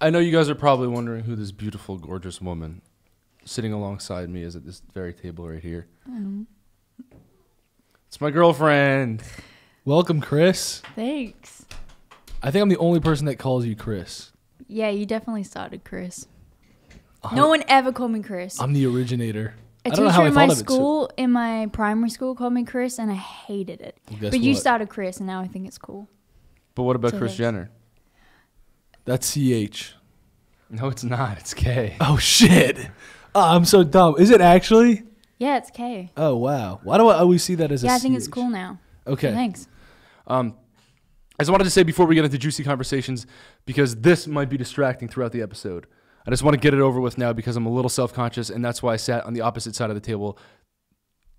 I know you guys are probably wondering who this beautiful, gorgeous woman sitting alongside me is at this very table right here. Mm. It's my girlfriend. Welcome, Kris. Thanks. I think I'm the only person that calls you Kris. Yeah, you definitely started Kris. No one ever called me Kris. I'm the originator. A I don't know teacher how I in thought my of it. so- school, in my primary school, called me Kris, and I hated it. Well, guess but you started Kris, and now I think it's cool. But what about So Kris thanks. Jenner? That's CH. No, it's not. It's K. Oh shit. Oh, I'm so dumb. Is it actually? Yeah, it's K. Oh wow. Why do I always see that as a Yeah, I think it's CH? cool now. Okay. Thanks. Um, I just wanted to say before we get into juicy conversations, because this might be distracting throughout the episode. I just want to get it over with now because I'm a little self conscious, and that's why I sat on the opposite side of the table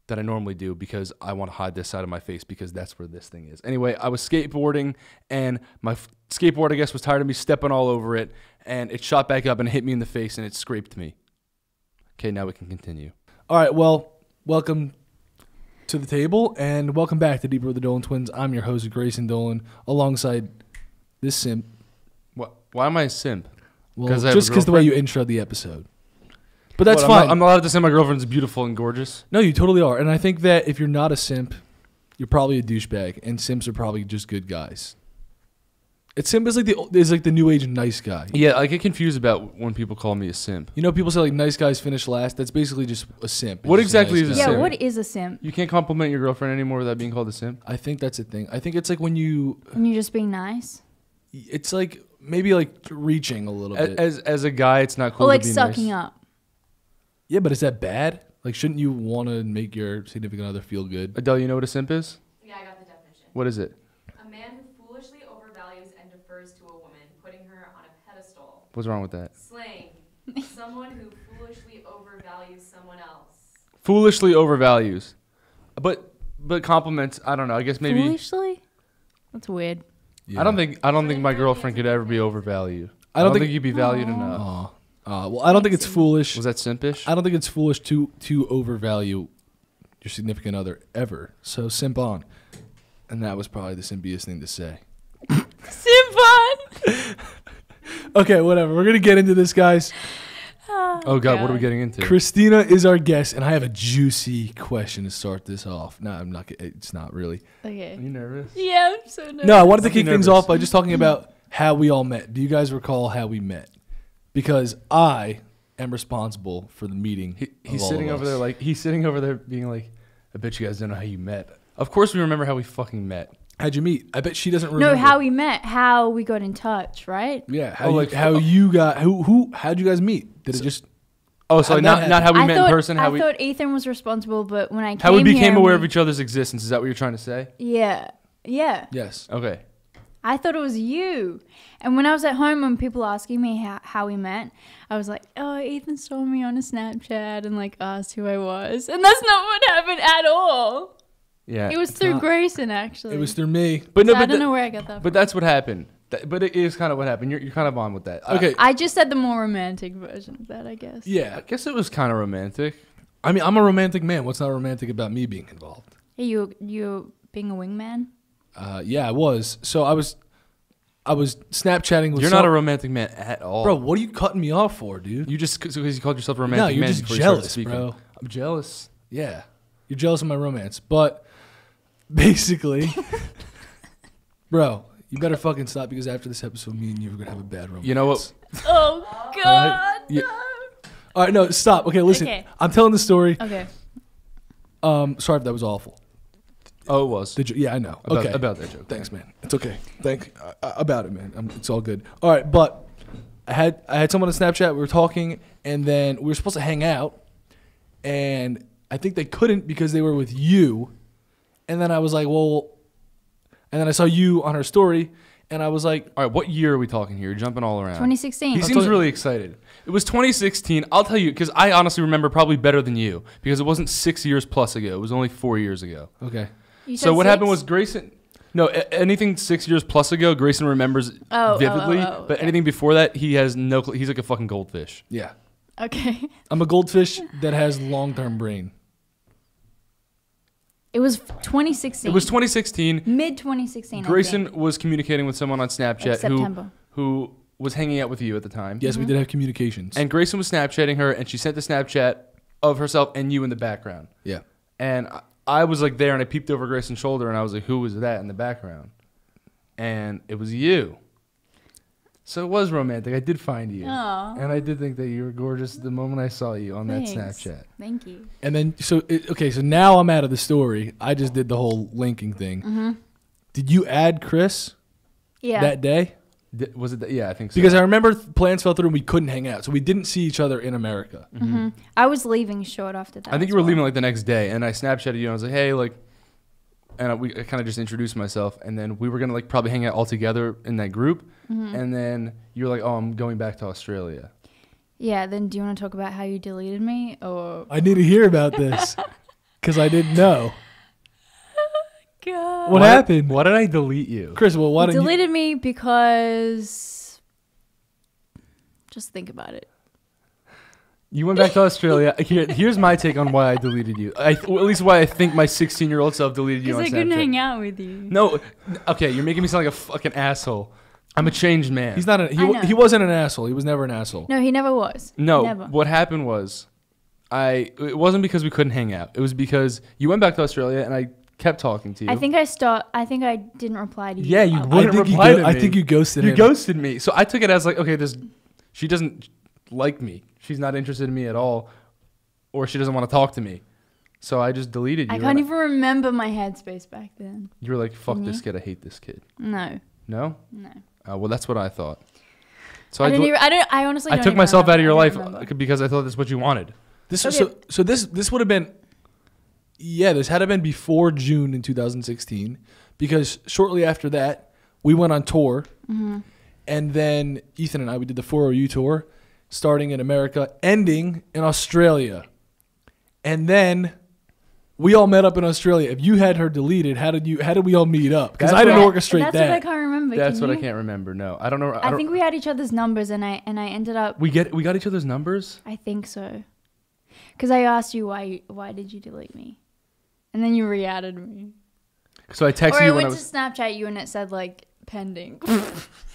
that I normally do because I want to hide this side of my face because that's where this thing is. Anyway, I was skateboarding, and my f- skateboard, I guess, was tired of me stepping all over it, and it shot back up and hit me in the face, and it scraped me. Okay, now we can continue. All right. Well, welcome to the table and welcome back to Deeper with the Dolan Twins. I'm your host Grayson Dolan, alongside this simp. What? Why am I a simp? Well, 'Cause I have a just because the way you intro the episode. But that's What, I'm fine. not- I'm allowed to say my girlfriend's beautiful and gorgeous. no, you totally are. And I think that if you're not a simp, you're probably a douchebag, and simps are probably just good guys. It's simp is like the is like the new age nice guy. Yeah, I get confused about when people call me a simp. You know, people say like nice guys finish last. That's basically just a simp. It's What just exactly nice is a guy. Yeah, simp? what is a simp? You can't compliment your girlfriend anymore without being called a simp. I think that's a thing. I think it's like when you, When you're just being nice? it's like maybe like reaching a little bit. As as a guy, it's not cool. or like to be sucking nice. up? Yeah, but is that bad? Like, shouldn't you want to make your significant other feel good? Adele, you know what a simp is? Yeah, I got the definition. What is it? A man who foolishly overvalues and defers to a woman, putting her on a pedestal. What's wrong with that? Slang. Someone who foolishly overvalues someone else. Foolishly overvalues, but but compliments. I don't know. I guess maybe Foolishly? That's weird. I don't think I don't think my girlfriend could ever be overvalued. I don't think, think- you'd be valued enough. Aw. Uh, well, I don't think it's foolish. Was that simpish? I don't think it's foolish to to overvalue your significant other ever. So simp on, and that was probably the simpiest thing to say. Simp on! Okay, whatever. We're gonna get into this, guys. oh God, what are we getting into? Kristina is our guest, and I have a juicy question to start this off. No, I'm not. It's not really. Are Okay. you nervous? Yeah, I'm so nervous. No, I wanted to Don't kick things nervous. off by just talking about how we all met. Do you guys recall how we met? Because I am responsible for the meeting. He, of he's all sitting of over there like he's sitting over there being like, I bet you guys don't know how you met. Of course we remember how we fucking met. How'd you meet? I bet she doesn't remember. No, how we met, how we got in touch, right? Yeah, how Oh, you, like- how oh. you got who who how'd you guys meet? Did it just Oh, so not not how we I met thought, in person, how I we thought Ethan was responsible, but when I came how we became here, aware of each other's existence. Is that what you're trying to say? Yeah, yeah. yes? Okay. I thought it was you. And when I was at home, when people asking me how, how we met, I was like, "Oh, Ethan saw me on a Snapchat and like asked who I was," and that's not what happened at all. Yeah. It was through not- Grayson, actually. It was through me. but no, So I don't tha- know where I got that. but from. that's what happened. That, but it is kind of what happened. You're, you're kind of on with that. I- Okay, I just said the more romantic version of that, I guess. Yeah, I, guess it was kind of romantic. I mean, I'm a romantic man. What's not romantic about me being involved? Hey, you you being a wingman? Uh, yeah, I was. So I was, I was Snapchatting with. You're some- not a romantic man at all, bro. What are you cutting me off for, dude? You just because you called yourself a romantic no, you're man just before you started jealous, speaking. bro. I'm jealous. Yeah, you're jealous of my romance, but basically, bro, you better fucking stop because after this episode, me and you are gonna have a bad romance. You know what? Oh God! Yeah. All right, no, stop. Okay, listen. Okay. I'm telling the story. Okay. Um, sorry if that was awful. Oh, it was. Did you? Yeah, I know. About, okay. about that joke. Thanks, man. It's okay. Thank uh, about it, man. i it's all good. All right, but I had I had someone on Snapchat. We were talking, and then we were supposed to hang out, and I think they couldn't because they were with you. And then I was like, well, and then I saw you on her story, and I was like, All right, what year are we talking here? You're jumping all around. 2016. He I'll seems tell really excited. It was 2016. I'll tell you because I honestly remember probably better than you because it wasn't six years plus ago. It was only four years ago. okay, You So said what happened was Grayson. No, a- anything six years plus ago, Grayson remembers oh, oh, oh, vividly. oh, oh, but okay. anything before that, he has no. Cl- he's like a fucking goldfish. yeah. Okay. I'm a goldfish that has long term brain. It was 2016. It was 2016. mid 2016. Grayson was communicating with someone on Snapchat Like who who was hanging out with you at the time. Yes, we mm-hmm. did have communications. And Grayson was Snapchatting her, and she sent the Snapchat of herself and you in the background. yeah. And I, I was like there, and I peeped over Grayson's shoulder, and I was like, "Who was that in the background?" And it was you. So it was romantic. I did find you, Aw. and I did think that you were gorgeous the moment I saw you on that Snapchat. Thank you. And then so it, okay, so now I'm out of the story. I just did the whole linking thing. Mm-hmm. Did you add Kris Yeah. that day? Di- Was it? That? Yeah, I think so. Because I remember plans fell through and we couldn't hang out, so we didn't see each other in America. hmm I was leaving short after that. I think you were well. leaving like the next day, and I Snapchatted you, and I was like, "Hey, like," and I, we I kind of just introduced myself, and then we were gonna like probably hang out all together in that group, Mm-hmm. and then you were like, "Oh, I'm going back to Australia." Yeah. Then do you want to talk about how you deleted me or? I need to hear about this because I didn't know God. what Why did- happened. Why did I delete you? Kris, well, why You didn't you? deleted me because. Just think about it. You went back to Australia. Here, here's my take on why I deleted you. I, well, at least why I think my 16 year old self deleted you Because on I couldn't Snapchat. hang out with you. No, okay, you're making me sound like a fucking asshole. I'm a changed man. He's not. A, he, I wa- know. he wasn't an asshole. He was never an asshole. No, he never was. No, Never. what happened was, I it wasn't because we couldn't hang out. It was because you went back to Australia and I kept talking to you. I think I stopped. I think I didn't reply to you. Yeah, you wouldn't I think, you reply go- to I think you ghosted you him. ghosted me. So I took it as like, okay, this she doesn't like me. She's not interested in me at all, or she doesn't want to talk to me. So I just deleted you. I can't and even remember my headspace back then. You were like, fuck this kid. I hate this kid. No, No. no. Uh, well, that's what I thought. So I, I, didn't del- even, I don't. I honestly. I don't took even myself out of remember. your I life don't remember. because I thought that's what you wanted. This Okay. so so this this would have been yeah this had to have been before June in 2016 because shortly after that we went on tour Mm-hmm. and then Ethan and I we did the 4OU tour starting in America ending in Australia and then we all met up in Australia. If you had her deleted, how did you how did we all meet up? Because I didn't what- orchestrate That's what I can't remember. That's can what I can't remember. No, I don't know. I, I don't, think we had each other's numbers, and I and I ended up. we get we got each other's numbers. I think so. Because I asked you why why did you delete me, and then you re-added me. So I texted or I you when went I was. to Snapchat you and it said like pending.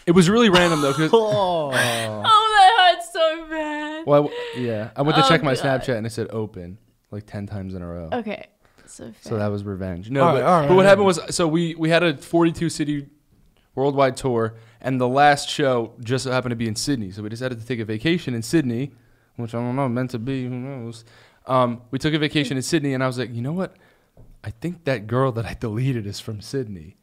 It was really random though, 'cause- oh. oh, that hurts so bad. well, I w- yeah, I went to Oh, check my God. Snapchat and it said open like ten times in a row. Okay, so. So that was revenge. No, All but, right, all right, but what happened was so we we had a 42 city worldwide tour, and the last show just so happened to be in Sydney. So we decided to take a vacation in Sydney, which I don't know meant to be. Who knows? Um, we took a vacation in Sydney, and I was like, you know what? I think that girl that I deleted is from Sydney.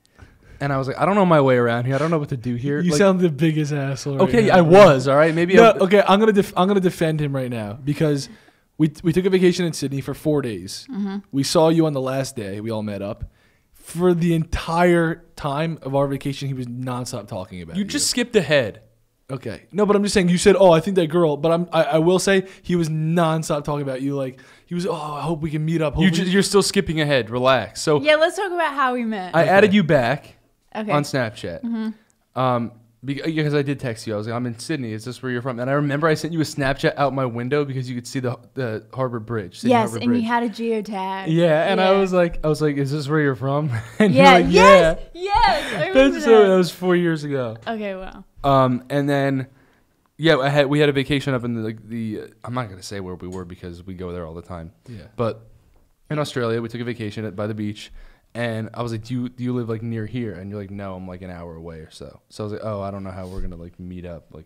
And I was like, I don't know my way around here. I don't know what to do here. You Like, sound the biggest asshole. right okay. now, I bro. was all right. Maybe No, I, okay. I'm gonna def- I'm gonna defend him right now because we we took a vacation in Sydney for four days. Mm-hmm. We saw you on the last day. We all met up. For the entire time of our vacation, he was nonstop talking about you just skipped ahead. Okay. No, but I'm just saying. You said, "Oh, I think that girl," but I'm I, I will say he was nonstop talking about you. Like he was, "Oh, I hope we can meet up." Hope You we- just, you're still skipping ahead. Relax. So yeah, let's talk about how we met. I Okay. added you back. okay. on Snapchat. Um, be- because I did text you. I was like, I'm in Sydney. Is this where you're from? And I remember I sent you a Snapchat out my window because you could see the the Harbor Bridge. Sydney yes, Harbor and Bridge. you had a geotag. yeah, and I was like, I was like, is this where you're from? And Yeah. you're like, yes. Yes. I remember That's so, that that. was four years ago. Okay. Wow. Um, and then, yeah, I had we had a vacation up in the like the. Uh, I'm not gonna say where we were because we go there all the time. yeah. But in Australia, we took a vacation at, by the beach, and I was like, "Do you do you live like near here?" And you're like, "No, I'm like an hour away or so." So I was like, "Oh, I don't know how we're gonna like meet up." Like,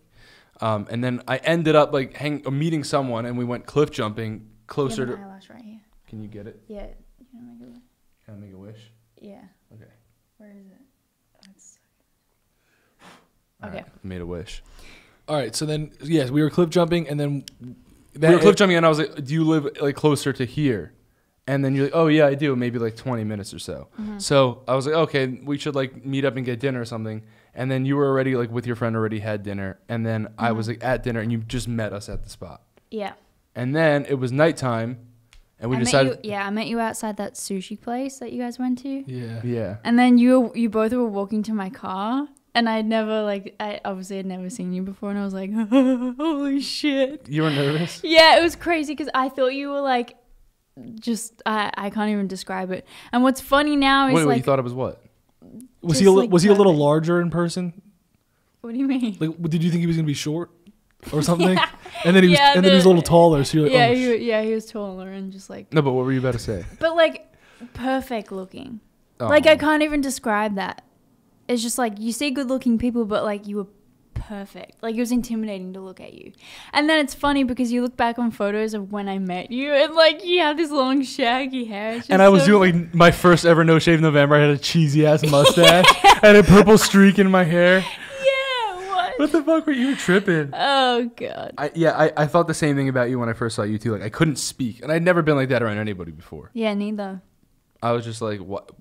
um, and then I ended up like hang, uh, meeting someone, and we went cliff jumping closer to. eyelash right here. Can you get it? Yeah. You know, like a- Can I make a wish? yeah. Okay. Where is it? That's Okay. right, made a wish. All right. So then, yes, we were cliff jumping, and then we were cliff jumping, and I was like, "Do you live like closer to here?" And then you're like, "Oh yeah, I do. Maybe like 20 minutes or so." Mm-hmm. So I was like, "Okay, we should like meet up and get dinner or something." And then you were already like with your friend already had dinner, and then I was Mm-hmm. like at dinner, and you just met us at the spot. Yeah. And then it was nighttime, and we I decided, met you. Yeah, I met you outside that sushi place that you guys went to. Yeah. yeah, And then you you both were walking to my car, and I'd never like I obviously had never seen you before, and I was like, holy shit. you were nervous. Yeah, it was crazy because I thought you were like, just I I can't even describe it. And what's funny now is Wait, wait, like you thought it was what? Was he a, li- like was he a little perfect. larger in person? What do you mean? Like, did you think he was gonna be short or something? And then he was, Yeah, and then he was a the- little taller. So you're like, yeah, oh, he, sh- yeah, he was taller and just like, No, but what were you about to say? but like perfect looking. Oh. Like I can't even describe that. It's just like you see good looking people, but like you were perfect. Like it was intimidating to look at you. And then it's funny because you look back on photos of when I met you and like you have this long shaggy hair. And I was so- doing like my first ever no shave November. I had a cheesy ass mustache and a purple streak in my hair. Yeah, what? What the fuck were you tripping? Oh god. I, yeah, I, I thought the same thing about you when I first saw you too. Like I couldn't speak, and I'd never been like that around anybody before. Yeah, neither. I was just like, what?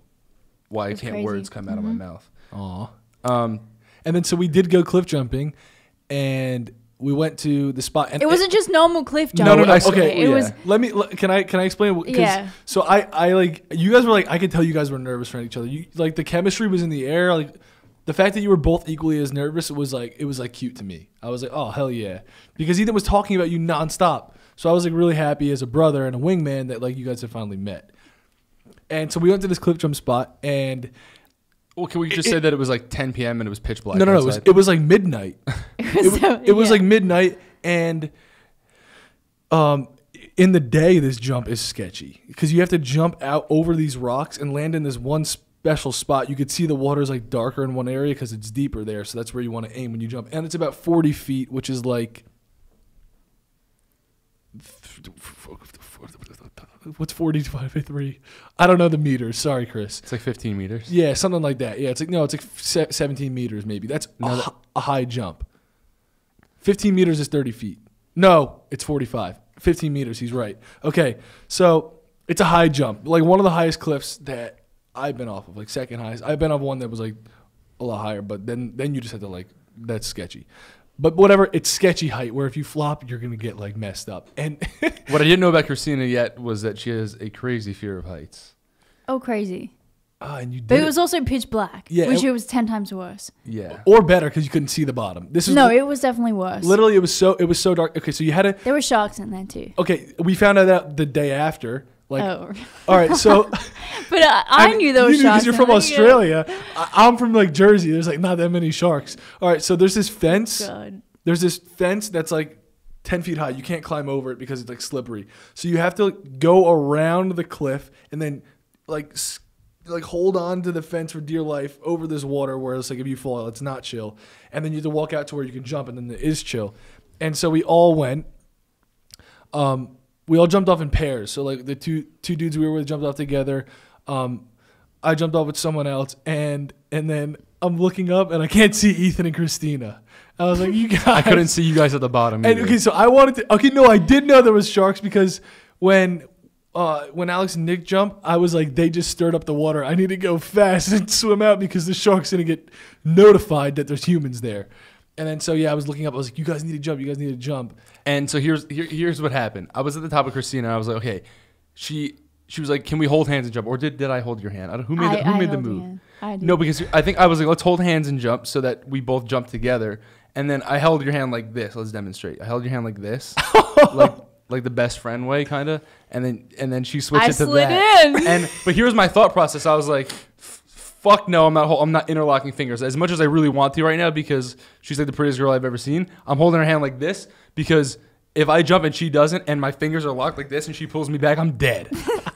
Why It's can't crazy. words come out of my Mhm. mouth? Aw. Um, And then so we did go cliff jumping, and we went to the spot. And It wasn't just normal cliff No, no, no. I s- Okay, it yeah. was Let me. Can I? Can I explain? Yeah. So I, I like you guys were like I could tell you guys were nervous around each other. You like the chemistry was in the air. Like the fact that you were both equally as nervous it was like it was like cute to me. I was like, oh hell yeah, because Ethan was talking about you nonstop. So I was like really happy as a brother and a wingman that like you guys had finally met. And so we went to this cliff jump spot, and well, can we just It- say that it was like 10 p.m. and it was pitch black? no, no, no, it was it was like midnight. it, wa- so- it was yeah. like midnight and um in the day this jump is sketchy because you have to jump out over these rocks and land in this one special spot you could see the water's like darker in one area because it's deeper there so that's where you want to aim when you jump and it's about 40 feet which is like what's 40 divided by 3 i don't know the meters sorry kris It's like 15 meters. yeah, something like that. Yeah, it's like no, it's like 17 meters maybe. That's a, that- a high jump. 15 meters is 30 feet. No, it's 45. 15 meters. He's right. Okay, so it's a high jump, like one of the highest cliffs that I've been off of, like second highest. I've been off one that was like a lot higher, but then then you just have to like that's sketchy. But whatever, it's sketchy height where if you flop, you're gonna get like messed up. And What I didn't know about Kristina yet was that she has a crazy fear of heights. Oh crazy. ah, and you did But it it. was also pitch black. Yeah, Which it- it was ten times worse. Yeah. or better because you couldn't see the bottom. This is No, li- it was definitely worse. literally it was so it was so dark. Okay, so you had to There were sharks in there too. Okay, we found that out the day after. Like, oh. all right, so But I, I, knew those you knew sharks. you're from. Australia. I, I'm from like Jersey. There's like not that many sharks. All right, so there's this fence. God. There's this fence that's like 10 feet high. You can't climb over it because it's like slippery. So you have to go around the cliff and then like like hold on to the fence for dear life over this water where it's like if you fall, it's not chill. And then you have to walk out to where you can jump and then it is chill. And so we all went. Um, we all jumped off in pairs. So like the two two dudes we were with jumped off together. Um, I jumped off with someone else, and and then I'm looking up and I can't see Ethan and Kristina. I was like, you guys. I couldn't see you guys at the bottom. And okay, so I wanted to. Okay, no, I did know there was sharks because when uh, when Alex and Nick jumped, I was like, they just stirred up the water. I need to go fast and swim out because the shark's gonna get notified that there's humans there. And then so yeah, I was looking up. I was like, you guys need to jump. You guys need to jump. And so here's here, here's what happened. I was at the top of Kristina. And I was like, okay, she she was like, can we hold hands and jump? Or did did I hold your hand? I don't, who made the, who I made the move? I. No, because I think I was like, let's hold hands and jump so that we both jump together. And then I held your hand like this. Let's demonstrate. I held your hand like this, like like the best friend way, kind of. And then and then she switched I it to slid that. in. And but here's my thought process. I was like, "F- fuck no, I'm not. I'm not interlocking fingers as much as I really want to right now because she's like the prettiest girl I've ever seen. I'm holding her hand like this because if I jump and she doesn't, and my fingers are locked like this, and she pulls me back, I'm dead.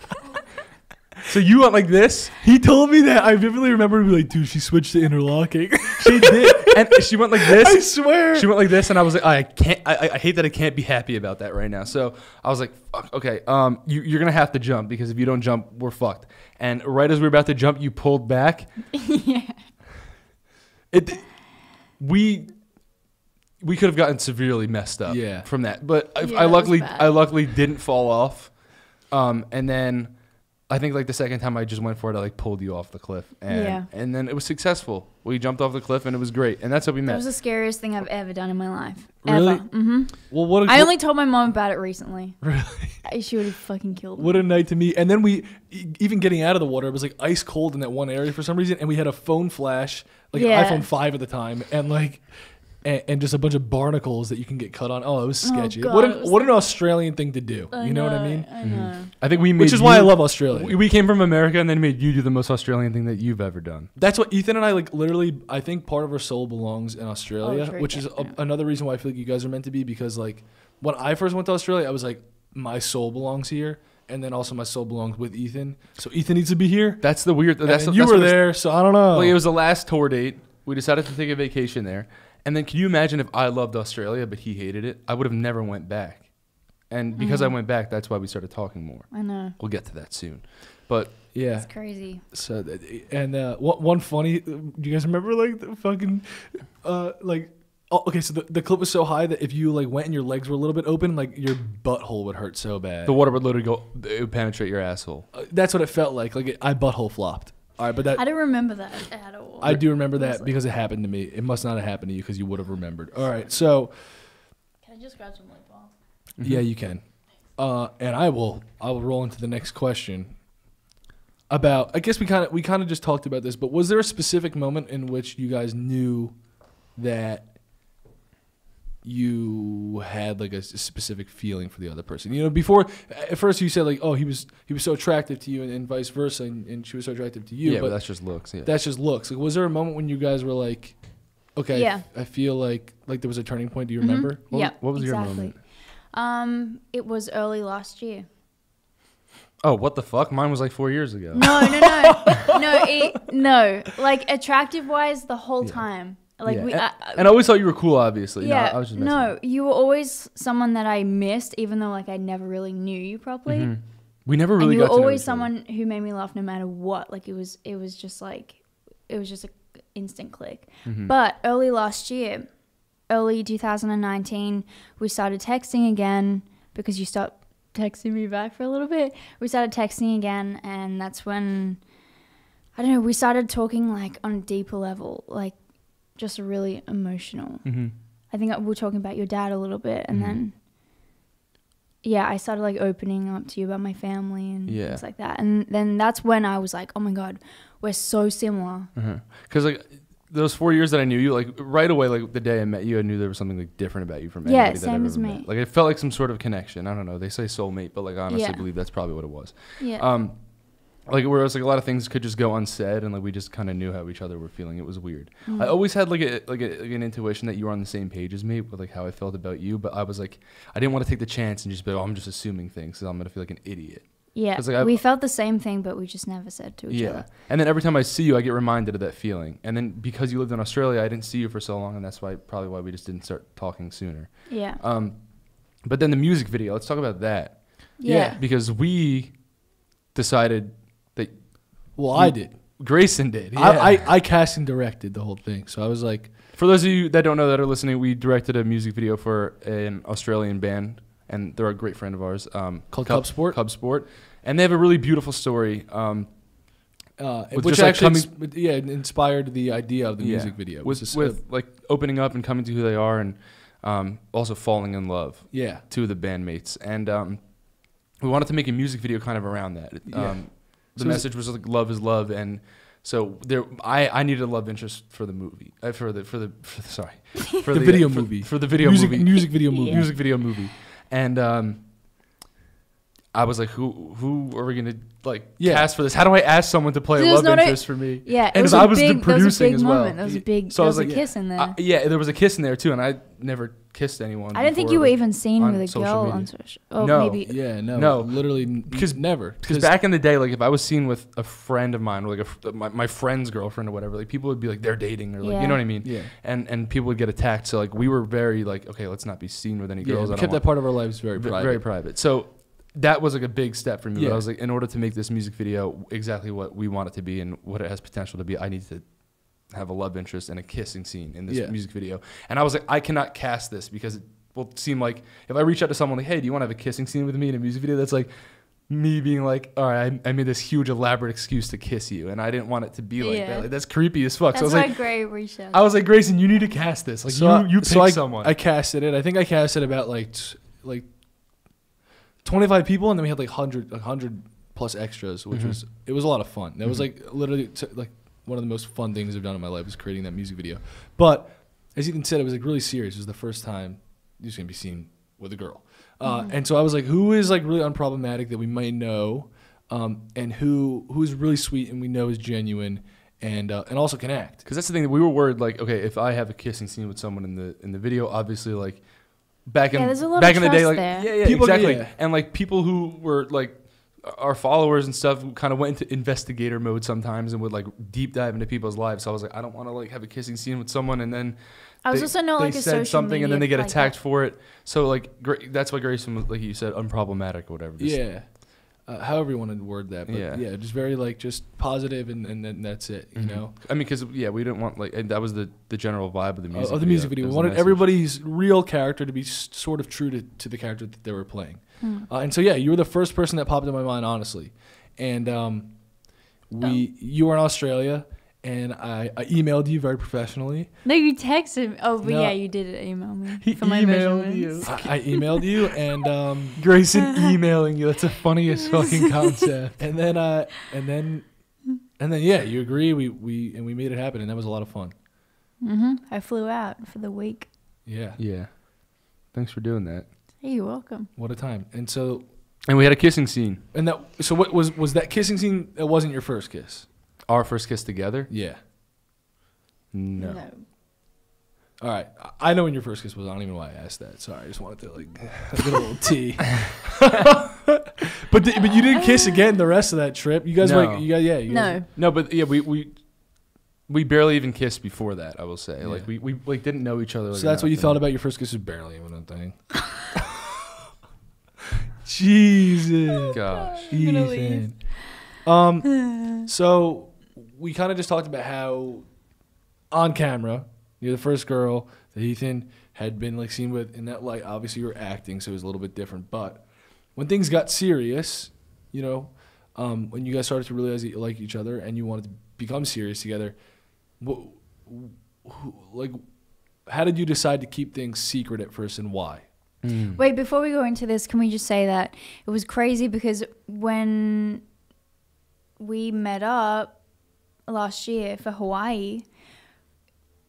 so you went like this. He told me that. I vividly remember him like, dude, she switched to interlocking. She did, and she went like this. I swear. She went like this, and I was like, I can't. I, I- I hate that I can't be happy about that right now. So I was like, Fuck, okay, um, you, you're gonna have to jump because if you don't jump, we're fucked. And right as we were about to jump, you pulled back. yeah. It, we, we could have gotten severely messed up. Yeah. From that, but I, Yeah, I that was luckily. I luckily didn't fall off. Um, and then. I think like the second time I just went for it, I like pulled you off the cliff, and Yeah. and then it was successful. We jumped off the cliff, and it was great, and that's how we met. That met. was the scariest thing I've ever done in my life. Really? Ever. hmm well, what a, I only told my mom about it recently. Really? She would have fucking killed me. What a night to meet. And then we, e- even getting out of the water, it was like ice cold in that one area for some reason. And we had a phone flash, like Yeah. an iPhone 5 at the time. And like, and, and just a bunch of barnacles that you can get cut on. Oh, it was Oh, sketchy. God, what an was what an Australian thing to do. I you know, what I mean? I know. I think we made Which is why I love Australia. We, we came from America and then made you do the most Australian thing that you've ever done. That's what Ethan and I like. Literally, I think part of our soul belongs in Australia, Oh, which is a, another reason why I feel like you guys are meant to be. Because like when I first went to Australia, I was like, my soul belongs here, and then also my soul belongs with Ethan. So Ethan needs to be here. That's the weird. That's then the, you that's were there, so I don't know. Like it was the last tour date. We decided to take a vacation there, and then can you imagine if I loved Australia but he hated it? I would have never went back. And because I Mhm. went back, that's why we started talking more. I know. We'll get to that soon. But yeah. It's crazy. So and uh, one one funny. Do you guys remember like the fucking, uh, like. Oh, okay, so the, the clip was so high that if you like went and your legs were a little bit open, like your butthole would hurt so bad. the water would literally go. It would penetrate your asshole. Uh, that's what it felt like. Like it, I butthole flopped. All right, but that I don't remember that at all. I do remember that Honestly. because it happened to me. It must not have happened to you because you would have remembered. All right, so Can I just grab some lip balm? yeah, you can. Uh, and I will. I will roll into the next question. About, I guess we kind of we kind of just talked about this, but was there a specific moment in which you guys knew that you had like a specific feeling for the other person? You know, before at first you said like, oh, he was he was so attractive to you, and, and vice versa, and, and she was so attractive to you. yeah, but but that's just looks. Yeah. that's just looks. Like, was there a moment when you guys were like, okay, Yeah. I feel like like there was a turning point? Do you Mhm. remember? What- yeah. what was your exactly. moment? Um, it was early last year. oh, what the fuck? Mine was like four years ago. No, no, no, no, it, no. Like attractive wise, the whole Yeah. time. Like Yeah. we, and, uh, and I always thought you were cool. Obviously. yeah, No, I was just no, you were always someone that I missed, even though like I never really knew you properly. Mhm. We never really and you were always someone who made me laugh no matter what. Like it was, it was just like, it was just a instant click. Mhm. But early last year, early 2019, we started texting again because you stopped texting me back for a little bit. We started texting again, and that's when I don't know. We started talking like on a deeper level, like just really emotional. Mhm. I think we were talking about your dad a little bit, and Mhm. then yeah, I started like opening up to you about my family and Yeah. things like that. And then that's when I was like, oh my god, we're so similar. Because like those four years that I knew you, like right away, like the day I met you, I knew there was something like different about you from Yeah, anybody that I've as ever me. met. Like it felt like some sort of connection. I don't know. They say soulmate, but like I honestly Yeah. believe that's probably what it was. Yeah. Um, like whereas like a lot of things could just go unsaid, and like we just kind of knew how each other were feeling. It was weird. Mm. I always had like a like, a like an intuition that you were on the same page as me with like how I felt about you, but I was like I didn't want to take the chance and just be like, oh, I'm just assuming things, because I'm gonna feel like an idiot. yeah like, we felt the same thing, but we just never said to each yeah. other. And then every time I see you, I get reminded of that feeling. And then because you lived in Australia, I didn't see you for so long, and that's why probably why we just didn't start talking sooner. Yeah. Um, but then the music video. Let's talk about that Yeah. because we decided Well, I did. Grayson did. I, I I cast and directed the whole thing, so I was like, For those of you that don't know that are listening, we directed a music video for an Australian band, and they're a great friend of ours. Um, Called Cub Sport? Cub Sport, and they have a really beautiful story. Um, uh, which like, actually ins- yeah inspired the idea of the Yeah. music video. With just, with uh, like opening up and coming to who they are, and um, also falling in love. yeah, Two of the bandmates, and um, we wanted to make a music video kind of around that. Yeah. The So message was like love is love, and so there, I, I needed a love interest for the movie, uh, for the for the for the, sorry, for The video for- movie. for the video music movie, music video movie. Yeah. music video movie, and um, I was like, who who are we gonna like Yeah. cast for this? How do I ask someone to play a love not a- interest for me? Yeah. It And was I a was the big, there was a producing big as well. moment. There was a big. So I there was was, like, a kiss in there. Uh, yeah, there was a kiss in there too, and I never kissed anyone. I didn't think you were even seen on with a social girl media. on social. Oh, No. maybe. Yeah, no, No. literally n- Because- never. Because back in the day, like if I was seen with a friend of mine, or like a, fr- my, my friend's girlfriend or whatever, like people would be like they're dating or like Yeah. you know what I mean, yeah, and and people would get attacked. So like we were very like okay, let's not be seen with any yeah, girls. we I don't kept that want- part of our lives very v- private. very private. So that was like a big step for me. Yeah. I was like, in order to make this music video exactly what we want it to be and what it has potential to be, I need to have a love interest and a kissing scene in this Yeah. music video. And I was like, I cannot cast this because it will seem like if I reach out to someone like, hey, do you want to have a kissing scene with me in a music video? That's like me being like, all right, I, I made this huge elaborate excuse to kiss you, and I didn't want it to be like Yeah. that. Like, that's creepy as fuck. That's so I was like, Gray reached out. I was like, Grayson, you need to cast this. Like so you, I, you pick so I, someone. I casted it. I think I casted about like t- like twenty five people, and then we had like hundred like hundred plus extras, which Mhm. was it was a lot of fun. That was Mhm. like literally t- like one of the most fun things I've done in my life was creating that music video. But as Ethan said, it was like really serious. It was the first time he was gonna be seen with a girl, uh, and so I was like, who is like really unproblematic that we might know, um, and who who is really sweet and we know is genuine, and uh, and also can act. Because that's the thing that we were worried. Like, okay, if I have a kissing scene with someone in the in the video, obviously, like back in Yeah, there's a lot back in the day, like yeah, yeah, People- exactly. yeah. And like people who were like our followers and stuff kind of went into investigator mode sometimes and would like deep dive into people's lives. So I was like, I don't want to like have a kissing scene with someone and then I was they- also not they like said social something and then they get like attacked that. for it. So like Gra- that's why Grayson was like you said unproblematic or whatever. Just- Yeah. Uh, however you want to word that, but Yeah. yeah, just very like just positive, and and then that's it. You Mhm. know, I mean, because yeah, we didn't want like and that was the the general vibe of the music. of the music video. That We wanted everybody's real character to be s- sort of true to, to the character that they were playing. Hmm. Uh, and so yeah, you were the first person that popped in my mind, honestly. And um, we Oh. you were in Australia, and I, I emailed you very professionally. No, you texted me. Oh, but No. yeah, you did email me He for my emailed measurements. I, I emailed you, and um, Grayson emailing you. That's the funniest fucking concept. and then uh, and then and then yeah, you agree. We we and we made it happen, and that was a lot of fun. hmm I flew out for the week. Yeah, Yeah. Thanks for doing that. Hey, you're welcome. what a time. And so And we had a kissing scene. and that so what was was that kissing scene? That wasn't your first kiss. Our first kiss together? Yeah. No. All right, I- I know when your first kiss was. I don't even know why I asked that. Sorry, I just wanted to like get a little tea. but th- but you didn't kiss again the rest of that trip. You guys No. like you guys yeah. You guys, No. No, but yeah, we we we barely even kissed before that. I will say, Yeah. like we, we like didn't know each other. Like So that's what you nothing. thought about your first kiss? Was barely even a thing. Jesus. Gosh, I'm gonna leave. Ethan. Um, so we kind of just talked about how on camera you're the first girl that Ethan had been like seen with in that light. Obviously, you were acting, so it was a little bit different. But when things got serious, you know, um, when you guys started to realize that you like each other and you wanted to become serious together, what, who, like, how did you decide to keep things secret at first, and why? Mm. Wait, before we go into this, can we just say that it was crazy because when we met up last year for Hawaii,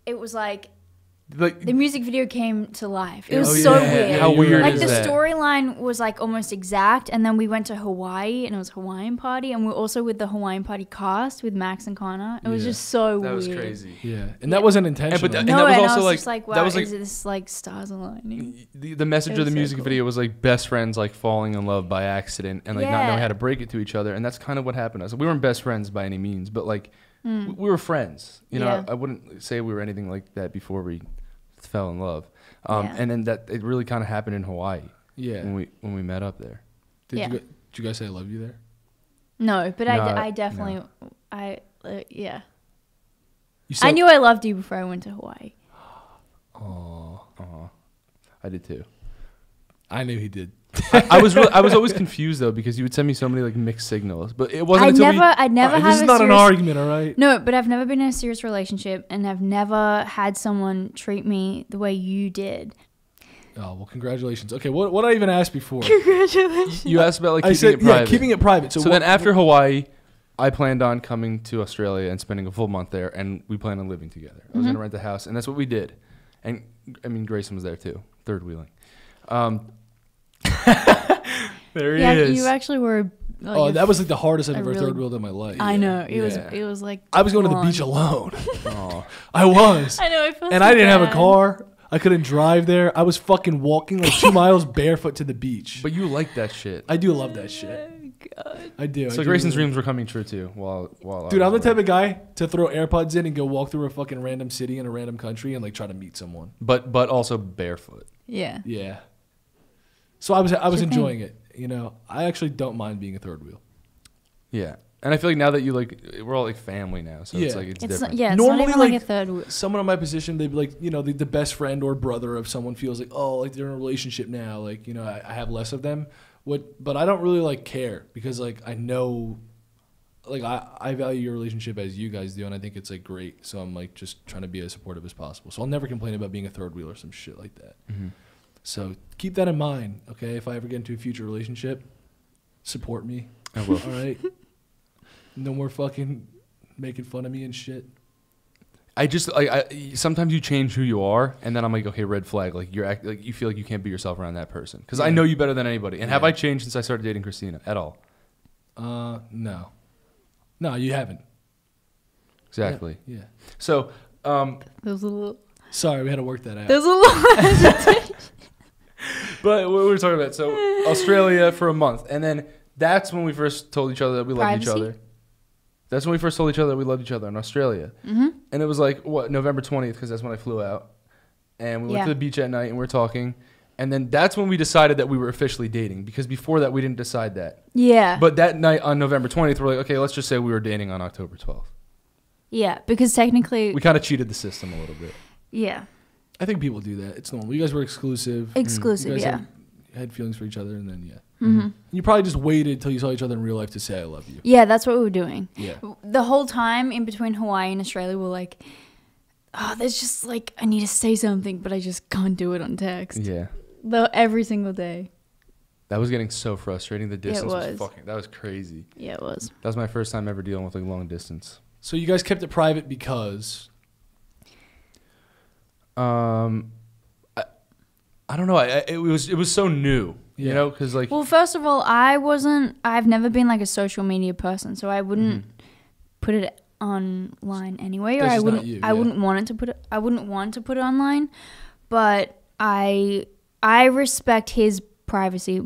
it was like like the music video came to life. It was Oh, so yeah. weird. How weird like is the storyline was like almost exact, and then we went to Hawaii, and it was Hawaiian party, and we are also with the Hawaiian party cast with Max and Connor. It was Yeah. just so weird. that weird. was crazy. Yeah, and that wasn't intentional. that- And no, was and also, I was like- just like, wow, that was, like- is this like stars aligning? The, the message of the so music cool. video was like best friends like falling in love by accident and like not knowing how to break it to each other, and that's kind of what happened. to us. we weren't best friends by any means, but like we, we were friends. You know. Yeah. I, I wouldn't say we were anything like that before we fell in love. Um, Yeah. And then that it really kind of happened in Hawaii yeah. when we when we met up there. Did Yeah. you gu- did you guys say I love you there? No, but I, No, d- I- I definitely, I uh, yeah. You I knew I loved you before I went to Hawaii. Aw, Aw. I did too. I knew he did. I, I was really, I was always confused though because you would send me so many like mixed signals, but it wasn't I until never, we, I never All right, had this is a not an argument, all right? No, but I've never been in a serious relationship, and I've never had someone treat me the way you did. Oh well, congratulations. Okay, what what I even asked before? Congratulations. you asked about like I keeping said it private. yeah, keeping it private. So, So, what- then after Hawaii, I planned on coming to Australia and spending a full month there, and we planned on living together. I was gonna rent a house, and that's what we did. And I mean, Grayson was there too, third wheeling. Um, there he yeah, is. you actually were. Like, oh, that was like the hardest I've ever really- third wheeled in my life. I know it was. It was like. I was going to the beach alone. Aw. I was, I know. I felt and so I didn't have a car. I couldn't drive there. I was fucking walking like two miles barefoot to the beach. but you like that shit. I do love that shit. Oh, God. I do. I So do Grayson's really- dreams were coming true too. While while Dude, I'm the type of guy to throw AirPods in and go walk through a fucking random city in a random country and like try to meet someone. but but also barefoot. Yeah. Yeah. So I was I was Good thing. enjoying it. You know, I actually don't mind being a third wheel. Yeah, and I feel like now that you like, we're all like family now, so it's like it's, It's not, different. yeah. It's Normally, not even like, like- a third. wheel. Someone in my position, they'd be like, you know, the, the best friend or brother of someone feels like, oh, like they're in a relationship now. Like, you know, I, I have less of them. What? But I don't really like care because like I know, like I I value your relationship as you guys do, and I think it's like great. So I'm like just trying to be as supportive as possible. So I'll never complain about being a third wheel or some shit like that. Mhm. So keep that in mind, okay? If I ever get into a future relationship, support me. I will. All right. no more fucking making fun of me and shit. I just like I, sometimes you change who you are, and then I'm like, okay, red flag. Like you're act, like you feel like you can't be yourself around that person because I know you better than anybody. And have I changed since I started dating Kristina at all? Uh, no, no, you haven't. Exactly. Yeah. So, um, There was a little. Sorry, we had to work that out. There was a little. but what we were talking about, so Australia for a month, and then that's when we first told each other that we loved each Privacy? other. That's when we first told each other that we loved each other in Australia. hmm And it was like what November twentieth because that's when I flew out, and we went Yeah. to the beach at night and we were talking, and then that's when we decided that we were officially dating because before that we didn't decide that. Yeah. But that night on November twentieth, we're like, okay, let's just say we were dating on October twelfth. yeah, because technically, We kind of cheated the system a little bit. yeah, I think people do that. It's normal. You guys were exclusive. exclusive. You guys Yeah. Had, had feelings for each other, and then yeah, hmm you probably just waited till you saw each other in real life to say "I love you." Yeah, that's what we were doing. Yeah. The whole time in between Hawaii and Australia, we're like, oh, there's just like I need to say something, but I just can't do it on text. Yeah. Though every single day. That was getting so frustrating. The distance was. was. fucking. That was crazy. Yeah, it was. That was my first time ever dealing with like long distance. So you guys kept it private because Um, I, I don't know. I, I, it was it was so new, you Yeah. know, because like Well, first of all, I wasn't. I've never been like a social media person, so I wouldn't put it online anyway, or That's I just not wouldn't. you, I wouldn't want it to put it. I wouldn't want to put it online, but I I respect his privacy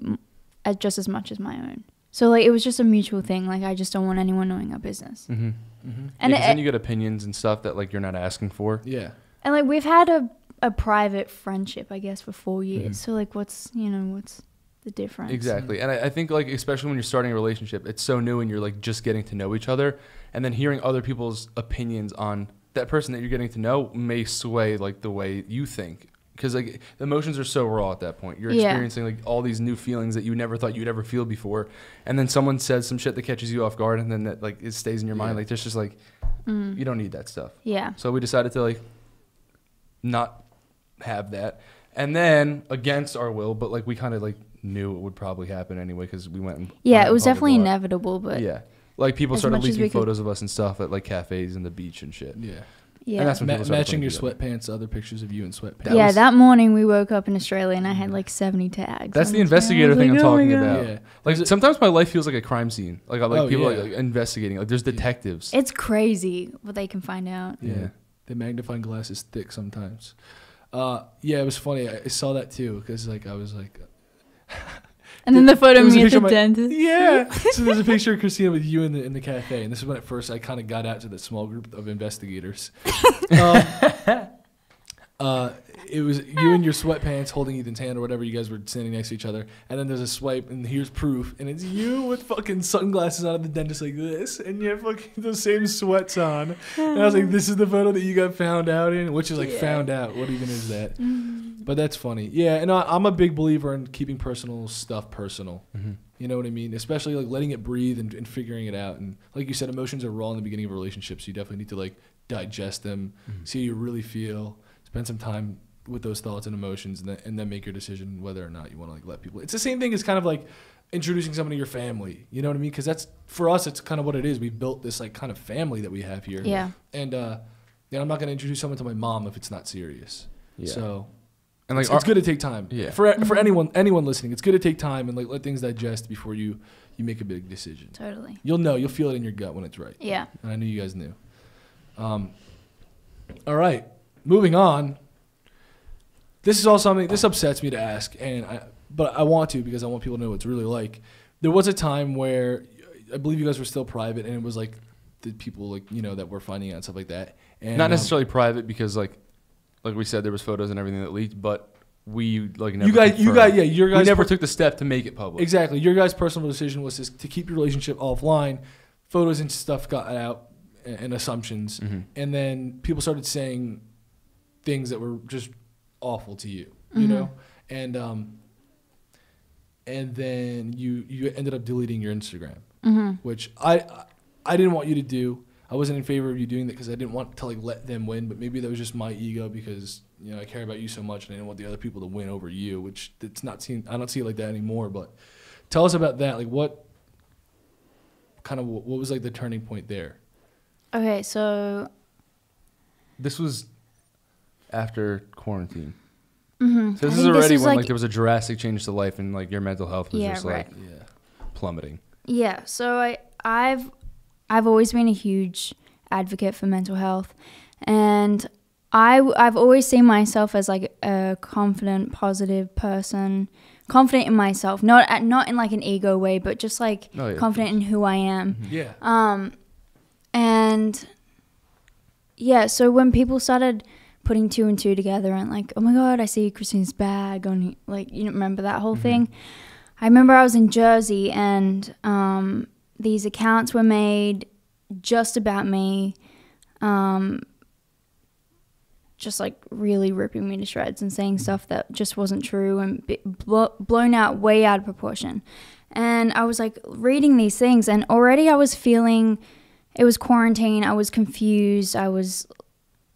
as just as much as my own. So like it was just a mutual thing. Like I just don't want anyone knowing our business. hmm Mhm. And yeah, 'cause then you get opinions and stuff that like you're not asking for. yeah, and like we've had a a private friendship, I guess, for four years. Mhm. So like, what's you know what's the difference? Exactly, and I, I think like especially when you're starting a relationship, it's so new and you're like just getting to know each other, and then hearing other people's opinions on that person that you're getting to know may sway like the way you think. Because like the emotions are so raw at that point, you're Yeah. experiencing like all these new feelings that you never thought you'd ever feel before, and then someone says some shit that catches you off guard, and then that like it stays in your mind. Like there's just like Mm. you don't need that stuff. Yeah. So we decided to like not have that. And then against our will, but like we kind of like knew it would probably happen anyway because we went. And Yeah, it was definitely inevitable, but yeah. yeah, like people as started much as we leaking could- photos of us and stuff at like cafes and the beach and shit. yeah. Yeah. And that's when Ma- people started matching your together. sweatpants, to other pictures of you in sweatpants. That yeah, was- that morning we woke up in Australia and I had mm. like 70 tags. That's on the Instagram. investigator oh I was thing I'm like, oh my talking God. about. Yeah. Like There's a- sometimes my life feels like a crime scene. Like I like Oh, people yeah. like, like, investigating. Like there's detectives. It's crazy what they can find out. Yeah. The magnifying glass is thick sometimes. Uh, yeah, it was funny. I I saw that too because like I was like, And then the photo me at the my- dentist. yeah. so there's a picture of Kristina with you in the in the cafe, and this is when at first I kind of got out to the small group of investigators. um, uh, it was you in your sweatpants holding Ethan's hand or whatever. You guys were standing next to each other, and then there's a swipe, and here's proof, and it's you with fucking sunglasses on at the dentist like this, and you have fucking the same sweats on. And I was like, this is the photo that you got found out in, which is like Yeah. found out. What even is that? Mm. But that's funny. Yeah, and I, I'm a big believer in keeping personal stuff personal. Mhm. You know what I mean? Especially like letting it breathe and, and figuring it out. And like you said, emotions are raw in the beginning of a relationship, so you definitely need to like digest them, Mhm. see how you really feel, spend some time with those thoughts and emotions, and then, and then make your decision whether or not you want to like let people. It's the same thing as kind of like introducing someone to your family. You know what I mean? Because that's for us, it's kind of what it is. We built this like kind of family that we have here. Yeah. And uh, yeah, I'm not gonna introduce someone to my mom if it's not serious. Yeah. So and like it's, it's good to take time. Yeah. For for anyone anyone listening, it's good to take time and like let things digest before you you make a big decision. Totally. You'll know. You'll feel it in your gut when it's right. Yeah. And I knew you guys knew. Um. All right, moving on. This is all something. This upsets me to ask, and I but I want to because I want people to know what it's really like. There was a time where I believe you guys were still private, and it was like the people like you know that were finding out and stuff like that. And not um, necessarily private because like like we said there was photos and everything that leaked, but we like never you guys, you guys, yeah, your guys we never per- took the step to make it public. Exactly. Your guys' personal decision was to, to keep your relationship offline. Photos and stuff got out and, and assumptions, Mhm. and then people started saying things that were just awful to you, you Mhm. know, and um, and then you you ended up deleting your Instagram, hmm which I I didn't want you to do. I wasn't in favor of you doing that because I didn't want to like let them win, but maybe that was just my ego because you know I care about you so much and I didn't want the other people to win over you, which it's not seen. I don't see it like that anymore. But tell us about that. Like what kind of what was like the turning point there? Okay, so this was after quarantine. hmm So this is already when like, there was a drastic change to life and like your mental health was Yeah, just right. like Yeah. plummeting. Yeah, so I I've I've always been a huge advocate for mental health and I I've always seen myself as like a confident, positive person, confident in myself, not at, not in like an ego way, but just like Oh, yeah, confident in who I am. Yeah. Um, and yeah, so when people started putting two and two together and like, oh my god, I see Christine's bag on, like, you remember that whole thing? I remember I was in Jersey and um, these accounts were made just about me, um, just like really ripping me to shreds and saying stuff that just wasn't true and blown out way out of proportion. And I was like reading these things, and already I was feeling it was quarantine. I was confused. I was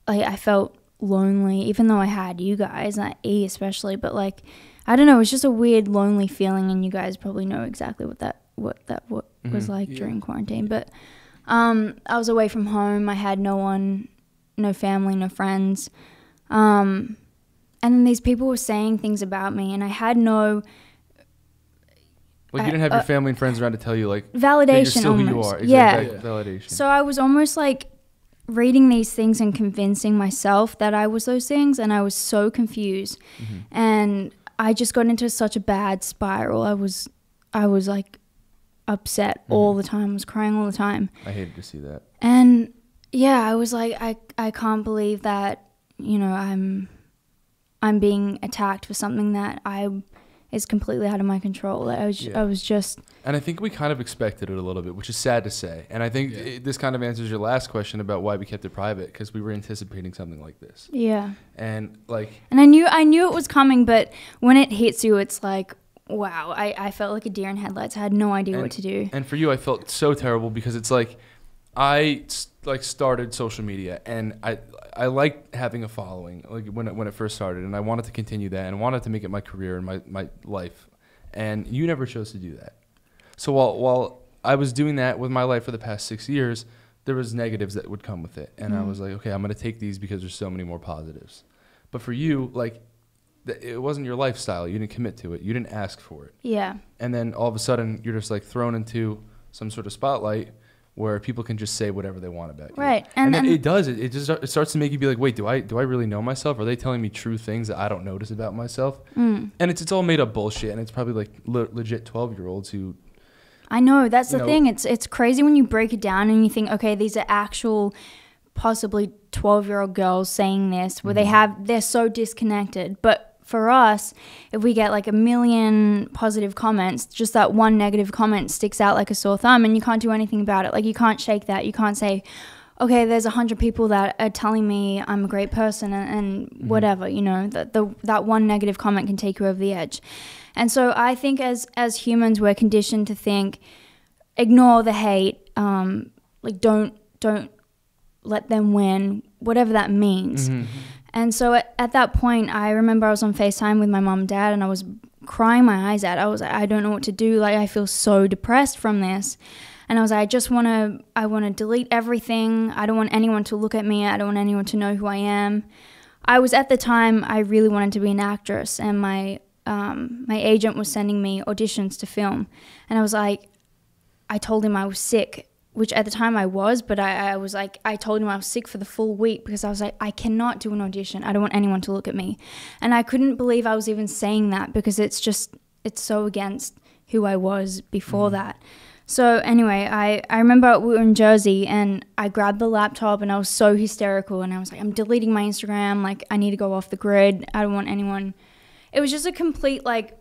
like, I felt lonely, even though I had you guys, not E especially, but like, I don't know, it was just a weird lonely feeling, and you guys probably know exactly what that what that what was Mhm. like Yeah. during quarantine. But um, I was away from home. I had no one, no family, no friends. Um, and then these people were saying things about me, and I had no Like you didn't have your uh, family and friends around to tell you like that validation. you're still almost. who you are. Exact- Yeah. that validation. So I was almost like reading these things and convincing myself that I was those things, and I was so confused. Mm-hmm. And I just got into such a bad spiral. I was, I was like upset all Mhm. the time. I was crying all the time. I hated to see that. And yeah, I was like, I, I can't believe that, you know, I'm, I'm being attacked for something that I is completely out of my control. I was, Yeah. I was just, And I think we kind of expected it a little bit, which is sad to say. And I think Yeah. it, this kind of answers your last question about why we kept it private because we were anticipating something like this. yeah. And like And I knew, I knew it was coming, but when it hits you, it's like, wow. I, I felt like a deer in headlights. I had no idea And- what to do. And for you, I felt so terrible because it's like I s- like started social media and I I liked having a following like when it, when it first started and I wanted to continue that and wanted to make it my career and my, my life and you never chose to do that. So while while I was doing that with my life for the past six years, there was negatives that would come with it and I Mm. was like, okay, I'm gonna take these because there's so many more positives. But for you, like it wasn't your lifestyle. You didn't commit to it. You didn't ask for it Yeah. and then all of a sudden you're just like thrown into some sort of spotlight where people can just say whatever they want about you. Right. And, And, and it does it, it just it starts to make you be like, wait, do I do I really know myself? Are they telling me true things that I don't notice about myself? mm, And it's it's all made up bullshit, and it's probably like le- legit twelve year olds who I know that's the know- thing. It's it's crazy when you break it down and you think, okay, these are actual, possibly twelve year old girls saying this, where they have they're so disconnected. But for us, if we get like a million positive comments, just that one negative comment sticks out like a sore thumb, and you can't do anything about it. Like you can't shake that. You can't say. Okay, there's a hundred people that are telling me I'm a great person and, and whatever, you know, that the that one negative comment can take you over the edge. And so I think as as humans we're conditioned to think ignore the hate, um, like don't don't let them win, whatever that means. And so at, at that point, I remember I was on FaceTime with my mom and dad, and I was crying my eyes out. I was like, I don't know what to do. Like I feel so depressed from this. And I was like, I just want to, I want to delete everything. I don't want anyone to look at me. I don't want anyone to know who I am. I was at the time, I really wanted to be an actress, and my um, my agent was sending me auditions to film, and I was like, I told him I was sick, which at the time I was, but I, I was like, I told him I was sick for the full week because I was like, I cannot do an audition. I don't want anyone to look at me. And I couldn't believe I was even saying that because it's just, it's so against who I was before mm. that. So anyway, I, I remember we were in Jersey and I grabbed the laptop and I was so hysterical and I was like, I'm deleting my Instagram. Like, I need to go off the grid. I don't want anyone. It was just a complete like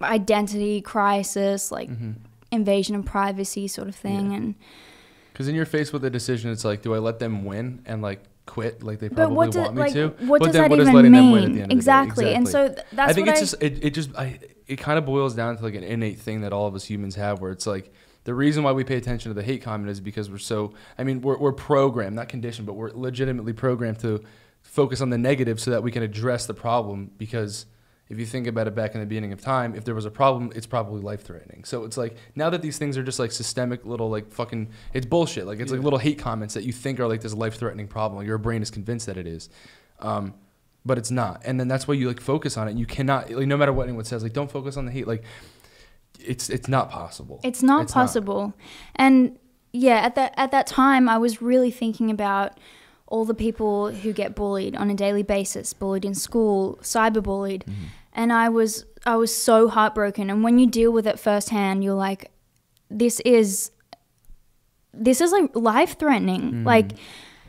identity crisis, like mm-hmm. Invasion of privacy sort of thing. Yeah. And because then you're faced with a decision. It's like, do I let them win and like quit like they probably does want me like to? what but does then that what even letting them win at mean? the end of the day? exactly. And so th- that's I think it's I, just it, it just I it kind of boils down to like an innate thing that all of us humans have where it's like the reason why we pay attention to the hate comment is because we're so I mean we're we're programmed not conditioned but we're legitimately programmed to focus on the negative so that we can address the problem because if you think about it back in the beginning of time, if there was a problem, it's probably life threatening. So it's like now that these things are just like systemic little like fucking it's bullshit. Like it's like little hate comments that you think are like this life threatening problem. Your brain is convinced that it is. Um, but it's not. And then that's why you like focus on it. You cannot like no matter what anyone says, like don't focus on the hate. Like it's it's not possible. It's not It's not. possible. And yeah, at that at that time I was really thinking about all the people who get bullied on a daily basis, bullied in school, cyberbullied. Mm-hmm. And I was I was so heartbroken and when you deal with it firsthand, you're like this is this is like life threatening. Mm-hmm. Like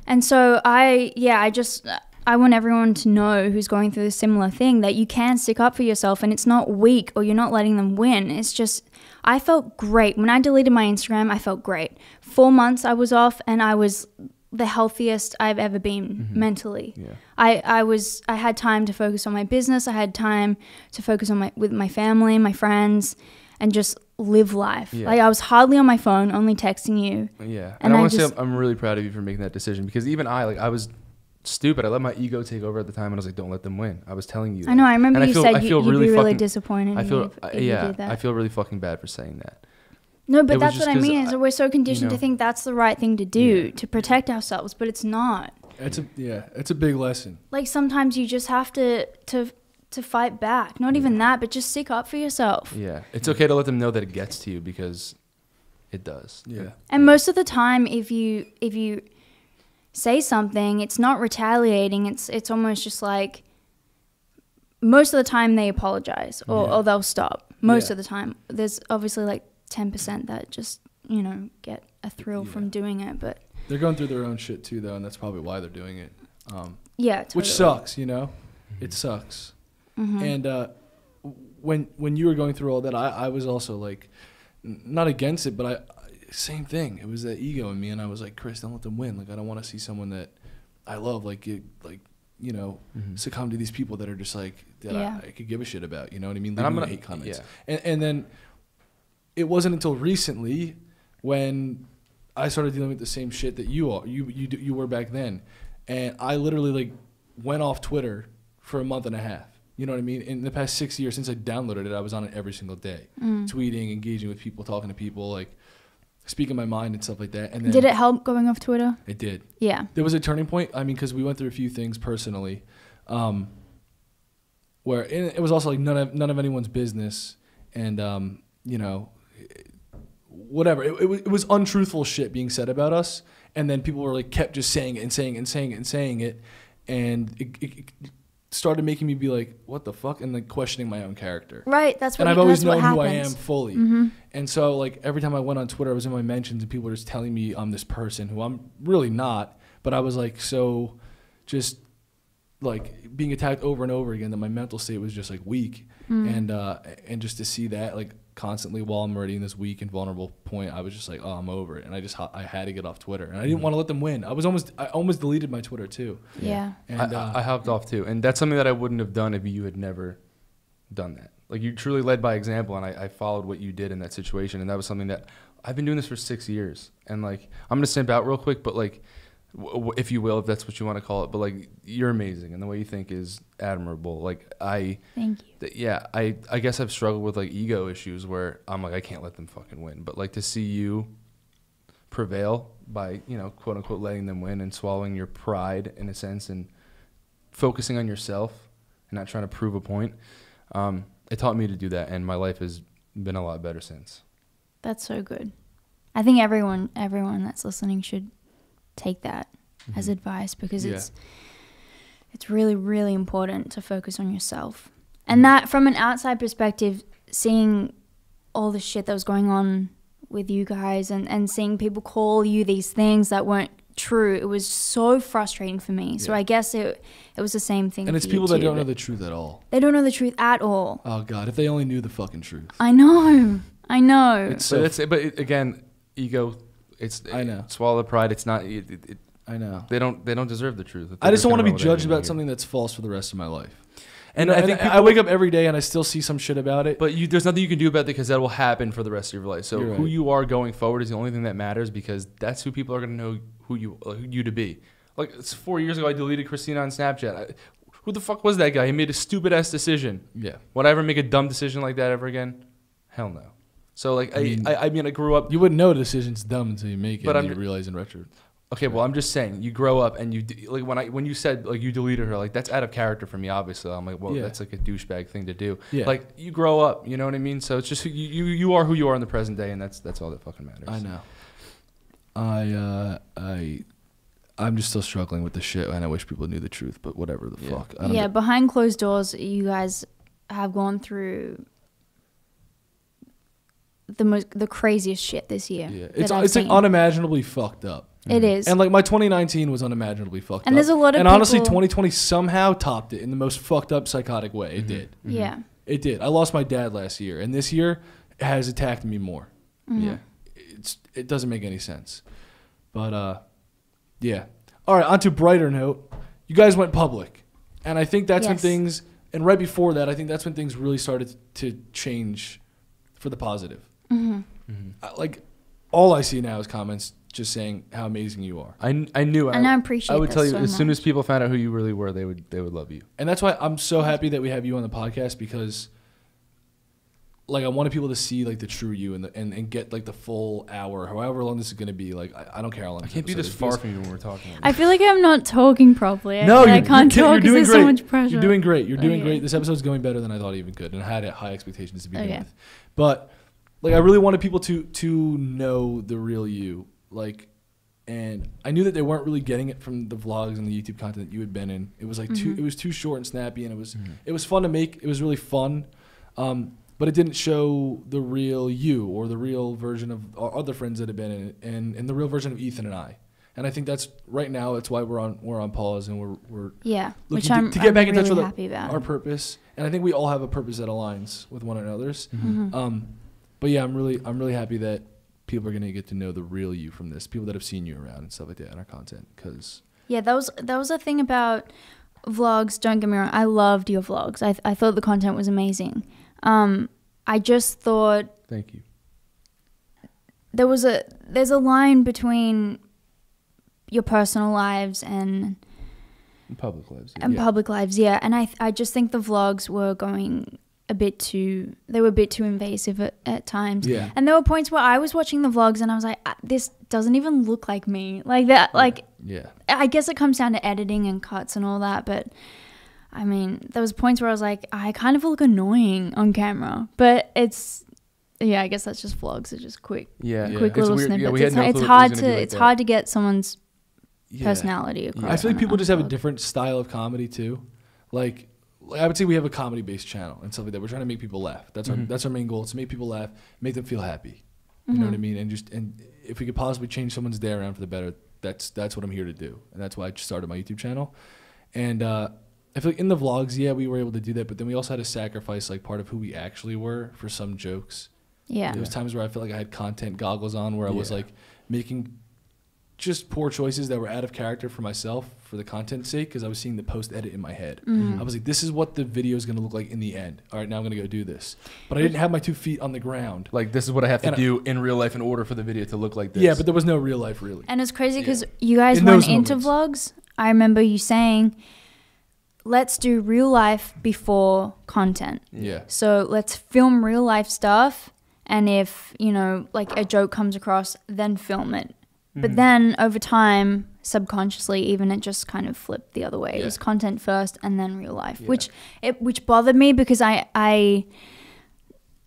and so I yeah, I just I want everyone to know who's going through a similar thing that you can stick up for yourself and it's not weak or you're not letting them win. It's just I felt great. When I deleted my Instagram, I felt great. 4 months I was off and I was the healthiest I've ever been mentally. Yeah. I, I was I had time to focus on my business. I had time to focus on my with my family, my friends, and just live life. Yeah. Like I was hardly on my phone, only texting you. Yeah, and, And I, I want to say I'm, I'm really proud of you for making that decision because even I, like, I was stupid. I let my ego take over at the time, and I was like, "Don't let them win." I was telling you. I know. I remember And I you feel- said I you, feel you'd really be really fucking- disappointed I feel, you, uh, if you yeah, did that. I feel really fucking bad for saying that. No, but was that's what I mean. I- is we're so conditioned know- to think that's the right thing to do Yeah. to protect ourselves, but it's not. It's a yeah, it's a big lesson. Like sometimes you just have to to to fight back. Not even that, but just stick up for yourself. Yeah, it's okay to let them know that it gets to you because it does. Yeah. And most of the time, if you if you say something, it's not retaliating. It's it's almost just like most of the time they apologize or, Yeah. or they'll stop. Most Yeah. of the time, there's obviously like ten percent that just you know get a thrill Yeah. from doing it. But They're going through their own shit too, though, and that's probably why they're doing it. Um, yeah, totally. Which sucks, you know. It sucks. Mhm. And uh, when when you were going through all that, I, I was also like, n- not against it, but I same thing. It was that ego in me, and I was like, Kris, don't let them win. Like I don't want to see someone that I love like get, like you know Mhm. succumb to these people that are just like that Yeah. I, I could give a shit about. You know what I mean? And I'm gonna hate comments. Yeah. And, and then it wasn't until recently when I started dealing with the same shit that you are you you you were back then, and I literally like went off Twitter for a month and a half. You know what I mean? In the past six years since I downloaded it, I was on it every single day, Mm. tweeting, engaging with people, talking to people, like speaking my mind and stuff like that. And then Did it help going off Twitter? It did. Yeah. There was a turning point. I mean, because we went through a few things personally, um, where and it was also like none of none of anyone's business, and um, you know, whatever. It, it, was, it was untruthful shit being said about us, and then people were like kept just saying it and saying it and saying it and saying it, and it, it, started making me be like, what the fuck, and like questioning my own character. Right. That's what. And I've always known who I am fully. Mhm. And so like every time I went on Twitter, I was in my mentions and people were just telling me I'm this person who I'm really not. But I was like so just like being attacked over and over again that my mental state was just like weak. Mm. And uh and just to see that like constantly while I'm already in this weak and vulnerable point, I was just like, oh, I'm over it. And I just ha- I had to get off Twitter. And I didn't want to let them win. I was almost I almost deleted my Twitter too. Yeah. And I, uh, I hopped off too, and that's something that I wouldn't have done if you had never done that. Like you truly led by example, and I, I followed what you did in that situation, and that was something that I've been doing this for six years. And like I'm gonna simp out real quick, but like, w- w- if you will, if that's what you want to call it, but like you're amazing, and the way you think is admirable. Like I, Thank you. th- yeah, I I guess I've struggled with like ego issues where I'm like I can't let them fucking win, but like to see you prevail by you know quote unquote letting them win and swallowing your pride in a sense and focusing on yourself and not trying to prove a point. Um, it taught me to do that, and my life has been a lot better since. That's so good. I think everyone everyone that's listening should take that as mm-hmm. advice because Yeah. it's it's really really important to focus on yourself. And mm-hmm. that from an outside perspective seeing all the shit that was going on with you guys and and seeing people call you these things that weren't true it was so frustrating for me. So I guess it it was the same thing and it's for you people that too, don't know the truth at all. they don't know the truth at all. Oh god, if they only knew the fucking truth. I know. I know. It's but so it's but it, again, ego. It's I know. swallow the pride. It's not. It, it, I know. they don't. They don't deserve the truth. I just don't want to be judged gonna run with about anything something that's false for the rest of my life. And You know, I think I people- wake up every day and I still see some shit about it. But you, there's nothing you can do about it because that will happen for the rest of your life. So You're who you are going forward is the only thing that matters because that's who people are going to know who you uh, who you to be. Like it's four years ago, I deleted Kristina on Snapchat. I, Who the fuck was that guy? He made a stupid ass decision. Yeah. Would I ever make a dumb decision like that ever again? Hell no. So like I, I mean- I, I mean I grew up. You wouldn't know a decision's dumb until you make it, But and I'm- you realize in retro. Okay, well I'm just saying you grow up and you d- like when I when you said like you deleted her like that's out of character for me obviously I'm like well Yeah. that's like a douchebag thing to do Yeah. like you grow up you know what I mean so it's just you you, you are who you are in the present day and that's that's all that fucking matters I know. I uh, I I'm just still struggling with the shit, and I wish people knew the truth. But whatever the Yeah. fuck. I Yeah, get- behind closed doors, you guys have gone through the most, the craziest shit this year. yeah. that It's I've it's like unimaginably fucked up. It is. And like my 2019 was unimaginably fucked up. And there's a lot of And honestly, 2020 somehow topped it in the most fucked up psychotic way. It did. yeah. It did. I lost my dad last year, and this year has attacked me more. Mm-hmm. yeah It's it doesn't make any sense. But uh, yeah. All right. On to brighter note. You guys went public, and I think that's when things. And right before that, I think that's when things really started to change for the positive. Mm-hmm. Uh, Like all I see now is comments just saying how amazing you are, I, I knew And I I, appreciate I would that tell you so as soon as people found out who you really were they would they would love you and that's why I'm so happy that we have you on the podcast because. Like I wanted people to see like the true you and the, and, and get like the full hour, however long this is gonna be. Like I, I don't care how long. I can't be this far from you when we're talking I feel like I'm not talking properly. No, I, you're, I can't you're, talk you're because doing there's great. so much pressure. You're doing great. You're doing Okay. great. This episode's going better than I thought it even could, and I had high expectations to begin Okay. with. But like, I really wanted people to to know the real you. Like, and I knew that they weren't really getting it from the vlogs and the YouTube content that you had been in. It was like too. Mm-hmm. It was too short and snappy, and it was it was fun to make. It was really fun. Um, but it didn't show the real you or the real version of our other friends that have been in it, and, and the real version of Ethan and I. And I think that's right now. That's why we're on we're on pause and we're we're Yeah, which looking to- I'm to, get I'm back in touch with happy about. our purpose. And I think we all have a purpose that aligns with one another's. Mhm. Um, but yeah, I'm really I'm really happy that people are gonna get to know the real you from this. People that have seen you around and stuff like that in our content. Because Yeah, that was that was the thing about vlogs. Don't get me wrong, I loved your vlogs. I I thought the content was amazing. Um, I just thought thank you there was a there's a line between your personal lives and in public lives yeah. and Yeah. public lives. Yeah, and I I just think the vlogs were going a bit too they were a bit too invasive at, at times. yeah, And there were points where I was watching the vlogs and I was like, "Ah, this doesn't even look like me. Like that, like yeah, I guess it comes down to editing and cuts and all that, but I mean, there was points where I was like, I kind of look annoying on camera, but it's yeah, I guess that's just vlogs. It's just quick, yeah, Yeah. quick It's little weird. snippets. Yeah, it's no it's clue it hard gonna like it's that. hard to get someone's yeah. personality across. I feel like people just have a different style of comedy too. Like, like, I would say we have a comedy based channel and stuff like that. We're trying to make people laugh. That's our Mhm. that's our main goal. To make people laugh, make them feel happy. You know what I mean? And just and if we could possibly change someone's day around for the better, that's that's what I'm here to do. And that's why I started my YouTube channel. And uh, I feel like in the vlogs, yeah, we were able to do that, but then we also had to sacrifice like part of who we actually were for some jokes. Yeah. There was times where I felt like I had content goggles on, where I was like making just poor choices that were out of character for myself for the content's sake, because I was seeing the post edit in my head. Mhm. I was like, this is what the video is going to look like in the end. All right, now I'm going to go do this. But I didn't have my two feet on the ground. like this is what I have to And I- do in real life in order for the video to look like this Yeah, but there was no real life really. And it's crazy Yeah. because you guys In went into moments. vlogs. I remember you saying, "Let's do real life before content." Yeah. So let's film real life stuff, and if you know, like a joke comes across, then film it. But then over time, subconsciously, even it just kind of flipped the other way. It was content first, and then real life, Yeah. which it which bothered me because I I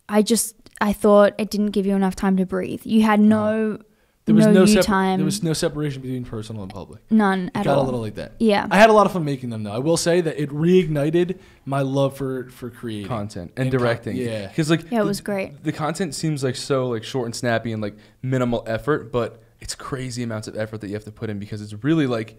I just I thought it didn't give you enough time to breathe. You had no Uh-huh. There was no, no, you time, there was no separation between personal and public. none It at got all. a little like that. yeah, I had a lot of fun making them though. I will say that it reignited my love for for creating. content and, And con- directing. yeah. because like yeah, it the- was great. the content seems like so like short and snappy and like minimal effort, but it's crazy amounts of effort that you have to put in because it's really like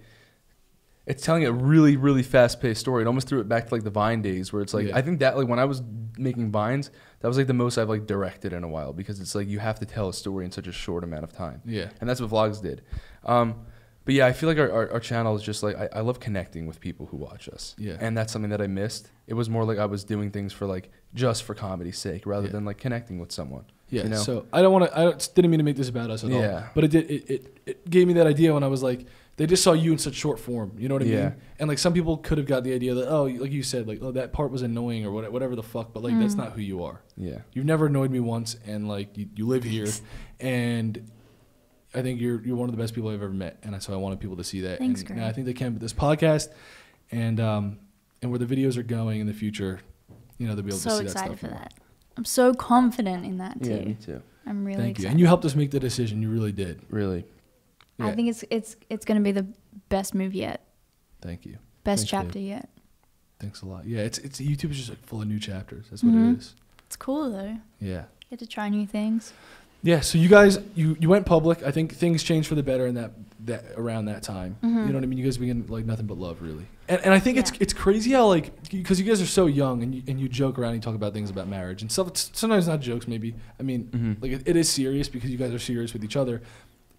it's telling a really really fast paced story. It almost threw it back to like the Vine days where it's like Yeah. I think that like when I was making Vines, that was like the most I've like directed in a while because it's like you have to tell a story in such a short amount of time, Yeah. and that's what vlogs did. Um, but yeah, I feel like our, our, our channel is just like I, I love connecting with people who watch us. Yeah. And that's something that I missed. It was more like I was doing things for like just for comedy's sake rather Yeah. than like connecting with someone. Yeah. You know? So I don't want to. I don't, didn't mean to make this about us at all. Yeah. But it did. It, it, it gave me that idea when I was like, they just saw you in such short form. You know what I Yeah. mean? And like some people could have got the idea that oh, like you said, like oh that part was annoying or what- whatever the fuck. But like that's not who you are. Yeah. You've never annoyed me once, and like you, you live here, and I think you're you're one of the best people I've ever met, and I, so I wanted people to see that. Thanks, and, Greg. and I think they can with this podcast, and um and where the videos are going in the future, you know they'll be able to So see excited that for stuff. more. that. I'm so confident in that too. Yeah, me too. I'm really Thank you, and you helped us make the decision. You really did. Really. I think it's it's it's gonna be the best move yet, Thank you. best Thanks, chapter Dave. yet. Thanks a lot. Yeah, it's it's YouTube is just like full of new chapters. That's what Mhm. it is. It's cool though. Yeah. Get to try new things. Yeah, so you guys, you, you went public. I think things changed for the better in that that around that time. Mhm. You know what I mean? You guys begin like nothing but love, really. And, and I think it's Yeah. it's crazy how like because you guys are so young and you, and you joke around and you talk about things about marriage and stuff. It's sometimes not jokes, maybe. I mean, Mhm. like it, it is serious because you guys are serious with each other.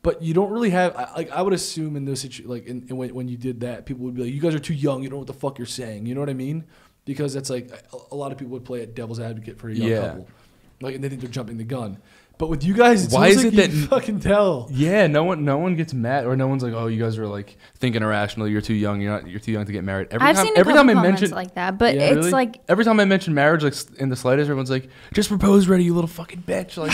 But you don't really have I- like I would assume in those situ- like in, in when when you did that, people would be like, "You guys are too young. You don't know what the fuck you're saying." You know what I mean? Because that's like a, a lot of people would play at devil's advocate for a young Yeah. couple, like and they think they're jumping the gun. But with you guys, it's Why is like it you that- fucking tell? Yeah, no one, no one gets mad, or no one's like, "Oh, you guys are like thinking irrational. You're too young. You're not. You're too young to get married." Every I've time, seen a every time I mention, like that, but Yeah, it's Really? like every time I mention marriage, like in the slightest, everyone's like, "Just propose, ready, you little fucking bitch!" Like,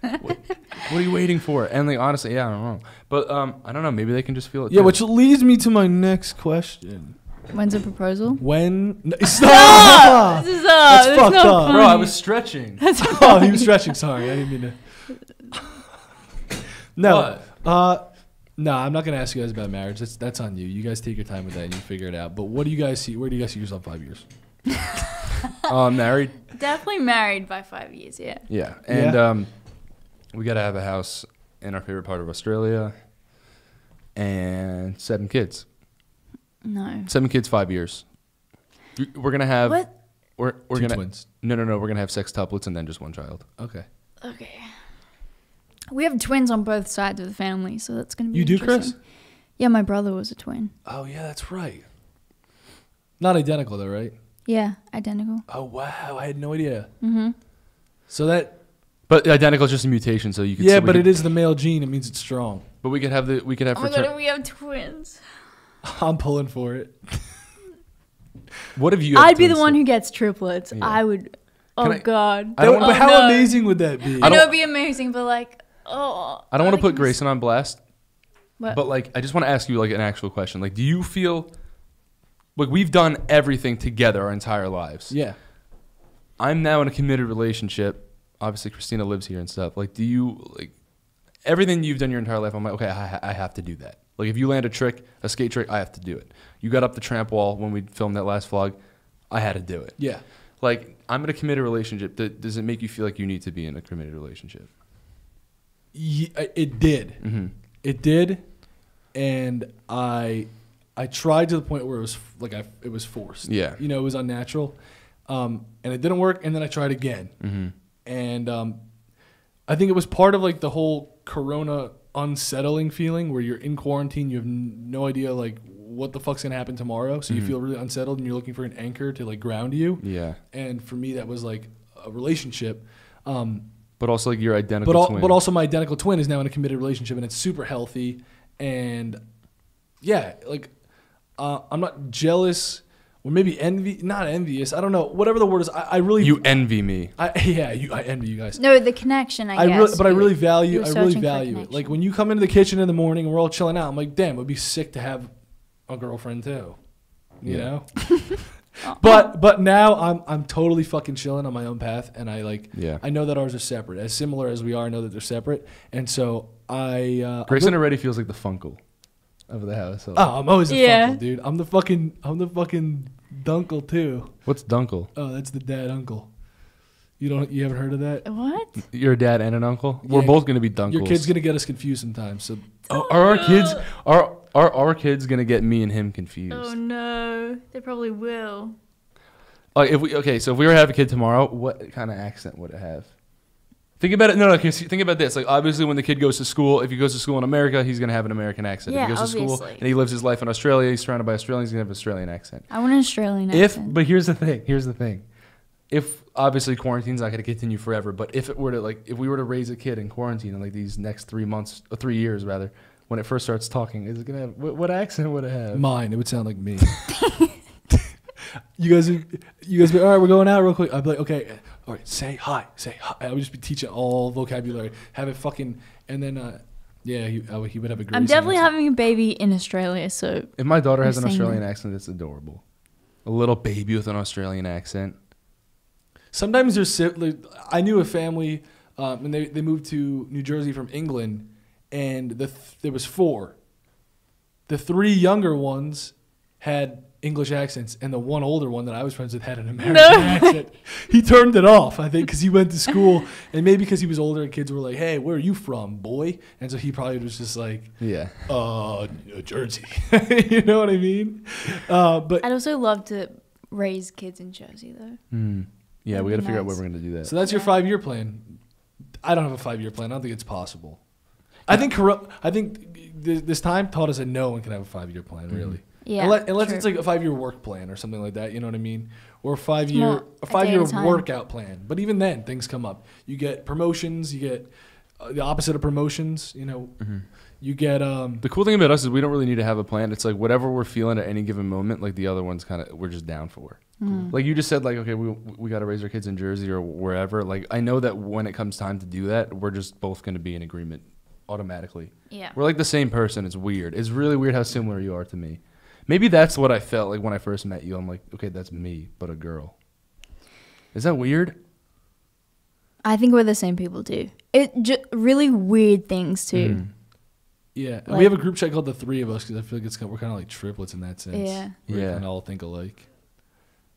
what, what are you waiting for? And like, honestly, yeah, I don't know, but um, I don't know. Maybe they can just feel it. Yeah, too. which leads me to my next question. When's a proposal? When no, stop! This is uh, That's that's fucked not up. funny. bro, I was stretching. oh, he was stretching. Sorry, I didn't mean to. no, What? uh, no, I'm not gonna ask you guys about marriage. That's that's on you. You guys take your time with that and you figure it out. But what do you guys see? Where do you guys see yourself five years? Uh, married. Definitely married by five years. Yeah. Yeah, and Yeah. um, we gotta have a house in our favorite part of Australia, and seven kids. No. Seven kids, five years. We- We're gonna have. What? We're we're Two gonna. twins. No, no, no. We're gonna have sextuplets and then just one child. Okay. Okay. We have twins on both sides of the family, so that's gonna be. You do, Kris? Yeah, my brother was a twin. Oh yeah, that's right. Not identical though, right? Yeah, identical. Oh wow, I had no idea. Mm-hmm. So that But identical is just a mutation, so you could. yeah, but could, it is the male gene. It means it's strong. But we could have the we could have. Oh my god, we have twins. I'm pulling for it. what have you? I'd be the twins one who gets triplets. Yeah. I would. Oh I- god. I don't but how no. amazing would that be? I I know it'd be amazing, but like, oh. I don't want to put Grayson on blast, What? but like I just want to ask you like an actual question. Like, do you feel like we've done everything together our entire lives? Yeah. I'm now in a committed relationship. Obviously, Kristina lives here and stuff. Like, do you like everything you've done your entire life? I'm like, okay, I, I have to do that. Like, if you land a trick, a skate trick, I have to do it. You got up the tramp wall when we filmed that last vlog, I had to do it. Yeah. Like, I'm in a committed relationship. Does it make you feel like you need to be in a committed relationship? Ye- I- It did. Mm-hmm. It did, and I I tried to the point where it was like I it was forced. Yeah. You know, it was unnatural, um, and it didn't work. And then I tried again, Mm-hmm. and um, I think it was part of like the whole Corona unsettling feeling where you're in quarantine. You have n- no idea like what the fuck's gonna happen tomorrow, so you Mhm. feel really unsettled, and you're looking for an anchor to like ground you. Yeah. And for me, that was like a relationship. Um, But also, like, your identical but al- twin. but also my identical twin is now in a committed relationship and it's super healthy and yeah like uh, i'm not jealous or maybe envy not envious i don't know whatever the word is i, I really you envy me. I, yeah you, i envy you guys No, the connection. I, I, guess. really, but I really value. I really value it. Like when you come into the kitchen in the morning and we're all chilling out, I'm like, damn, it'd be sick to have a girlfriend too. You Yeah. know. but but now I'm I'm totally fucking chilling on my own path, and I like Yeah. I know that ours are separate, as similar as we are. I know that they're separate, and so I. Uh, Grayson already feels like the Funkle of the house. So. oh, I'm always a Yeah. funkle, dude. I'm the fucking I'm the fucking dunkle too. What's Dunkle? Oh, that's the dad uncle. You don't you haven't heard of that? What? Your dad and an uncle? We're both gonna be Dunkles. Your kid's gonna get us confused sometimes. So Oh, are our kids are are our kids gonna get me and him confused? Oh no, they probably will. Like if we okay, so if we were to have a kid tomorrow, what kind of accent would it have? Think about it. No, no. Think about this. Like obviously, when the kid goes to school, if he goes to school in America, he's gonna have an American accent. Yeah, if he goes to school obviously. and he lives his life in Australia, he's surrounded by Australians, he's gonna have an Australian accent. I want an Australian If, accent. If, but here's the thing. Here's the thing. If obviously quarantine's not going to continue forever, but if it were to like, if we were to raise a kid in quarantine in like these next three months, or three years rather, when it first starts talking, is it gonna have what, what accent would it have? Mine, it would sound like me. you guys, would- you guys, be, all right, we're going out real quick. I'd be like, okay, all right, say hi, say hi. I would just be teaching all vocabulary, have it fucking, and then, uh, yeah, he, I would- he would have a great. I'm definitely having a baby in Australia, so If my daughter has an Australian that. accent, it's adorable. A little baby with an Australian accent. Sometimes there's, si- like, I knew a family, um, and they they moved to New Jersey from England, and the th- there was four. The three younger ones had English accents, and the one older one that I was friends with had an American accent. He turned it off, I think, because he went to school, and maybe because he was older, and kids were like, "Hey, where are you from, boy?" And so he probably was just like, Yeah. "Uh, Jersey," you know what I mean? Uh, but I'd also love to raise kids in Jersey though. Hmm. Yeah, That'd we got to figure out where we're gonna do that. So that's your five year plan. I don't have a five year plan. I don't think it's possible. I think corrupt. I think th- this time taught us that no one can have a five year plan, really. Yeah, unless unless true. it's like a five year work plan or something like that. You know what I mean? Or a five year a a five day year a workout plan. But even then, things come up. You get promotions. You get uh, the opposite of promotions. You know, Mhm. you get um. The cool thing about us is we don't really need to have a plan. It's like whatever we're feeling at any given moment, like the other ones kind of we're just down for. Mm. Like you just said, like okay, we we got to raise our kids in Jersey or wherever. Like I know that when it comes time to do that, we're just both going to be in agreement automatically. Yeah. We're like the same person. It's weird. It's really weird how similar you are to me. Maybe that's what I felt like when I first met you. I'm like, okay, that's me, but a girl. Is that weird? I think we're the same people too. It ju- really weird things too. Mhm. Yeah, Like- we have a group chat called the three of us because I feel like it's kind we're kind of like triplets in that sense. Yeah. we Yeah. kind of all think alike.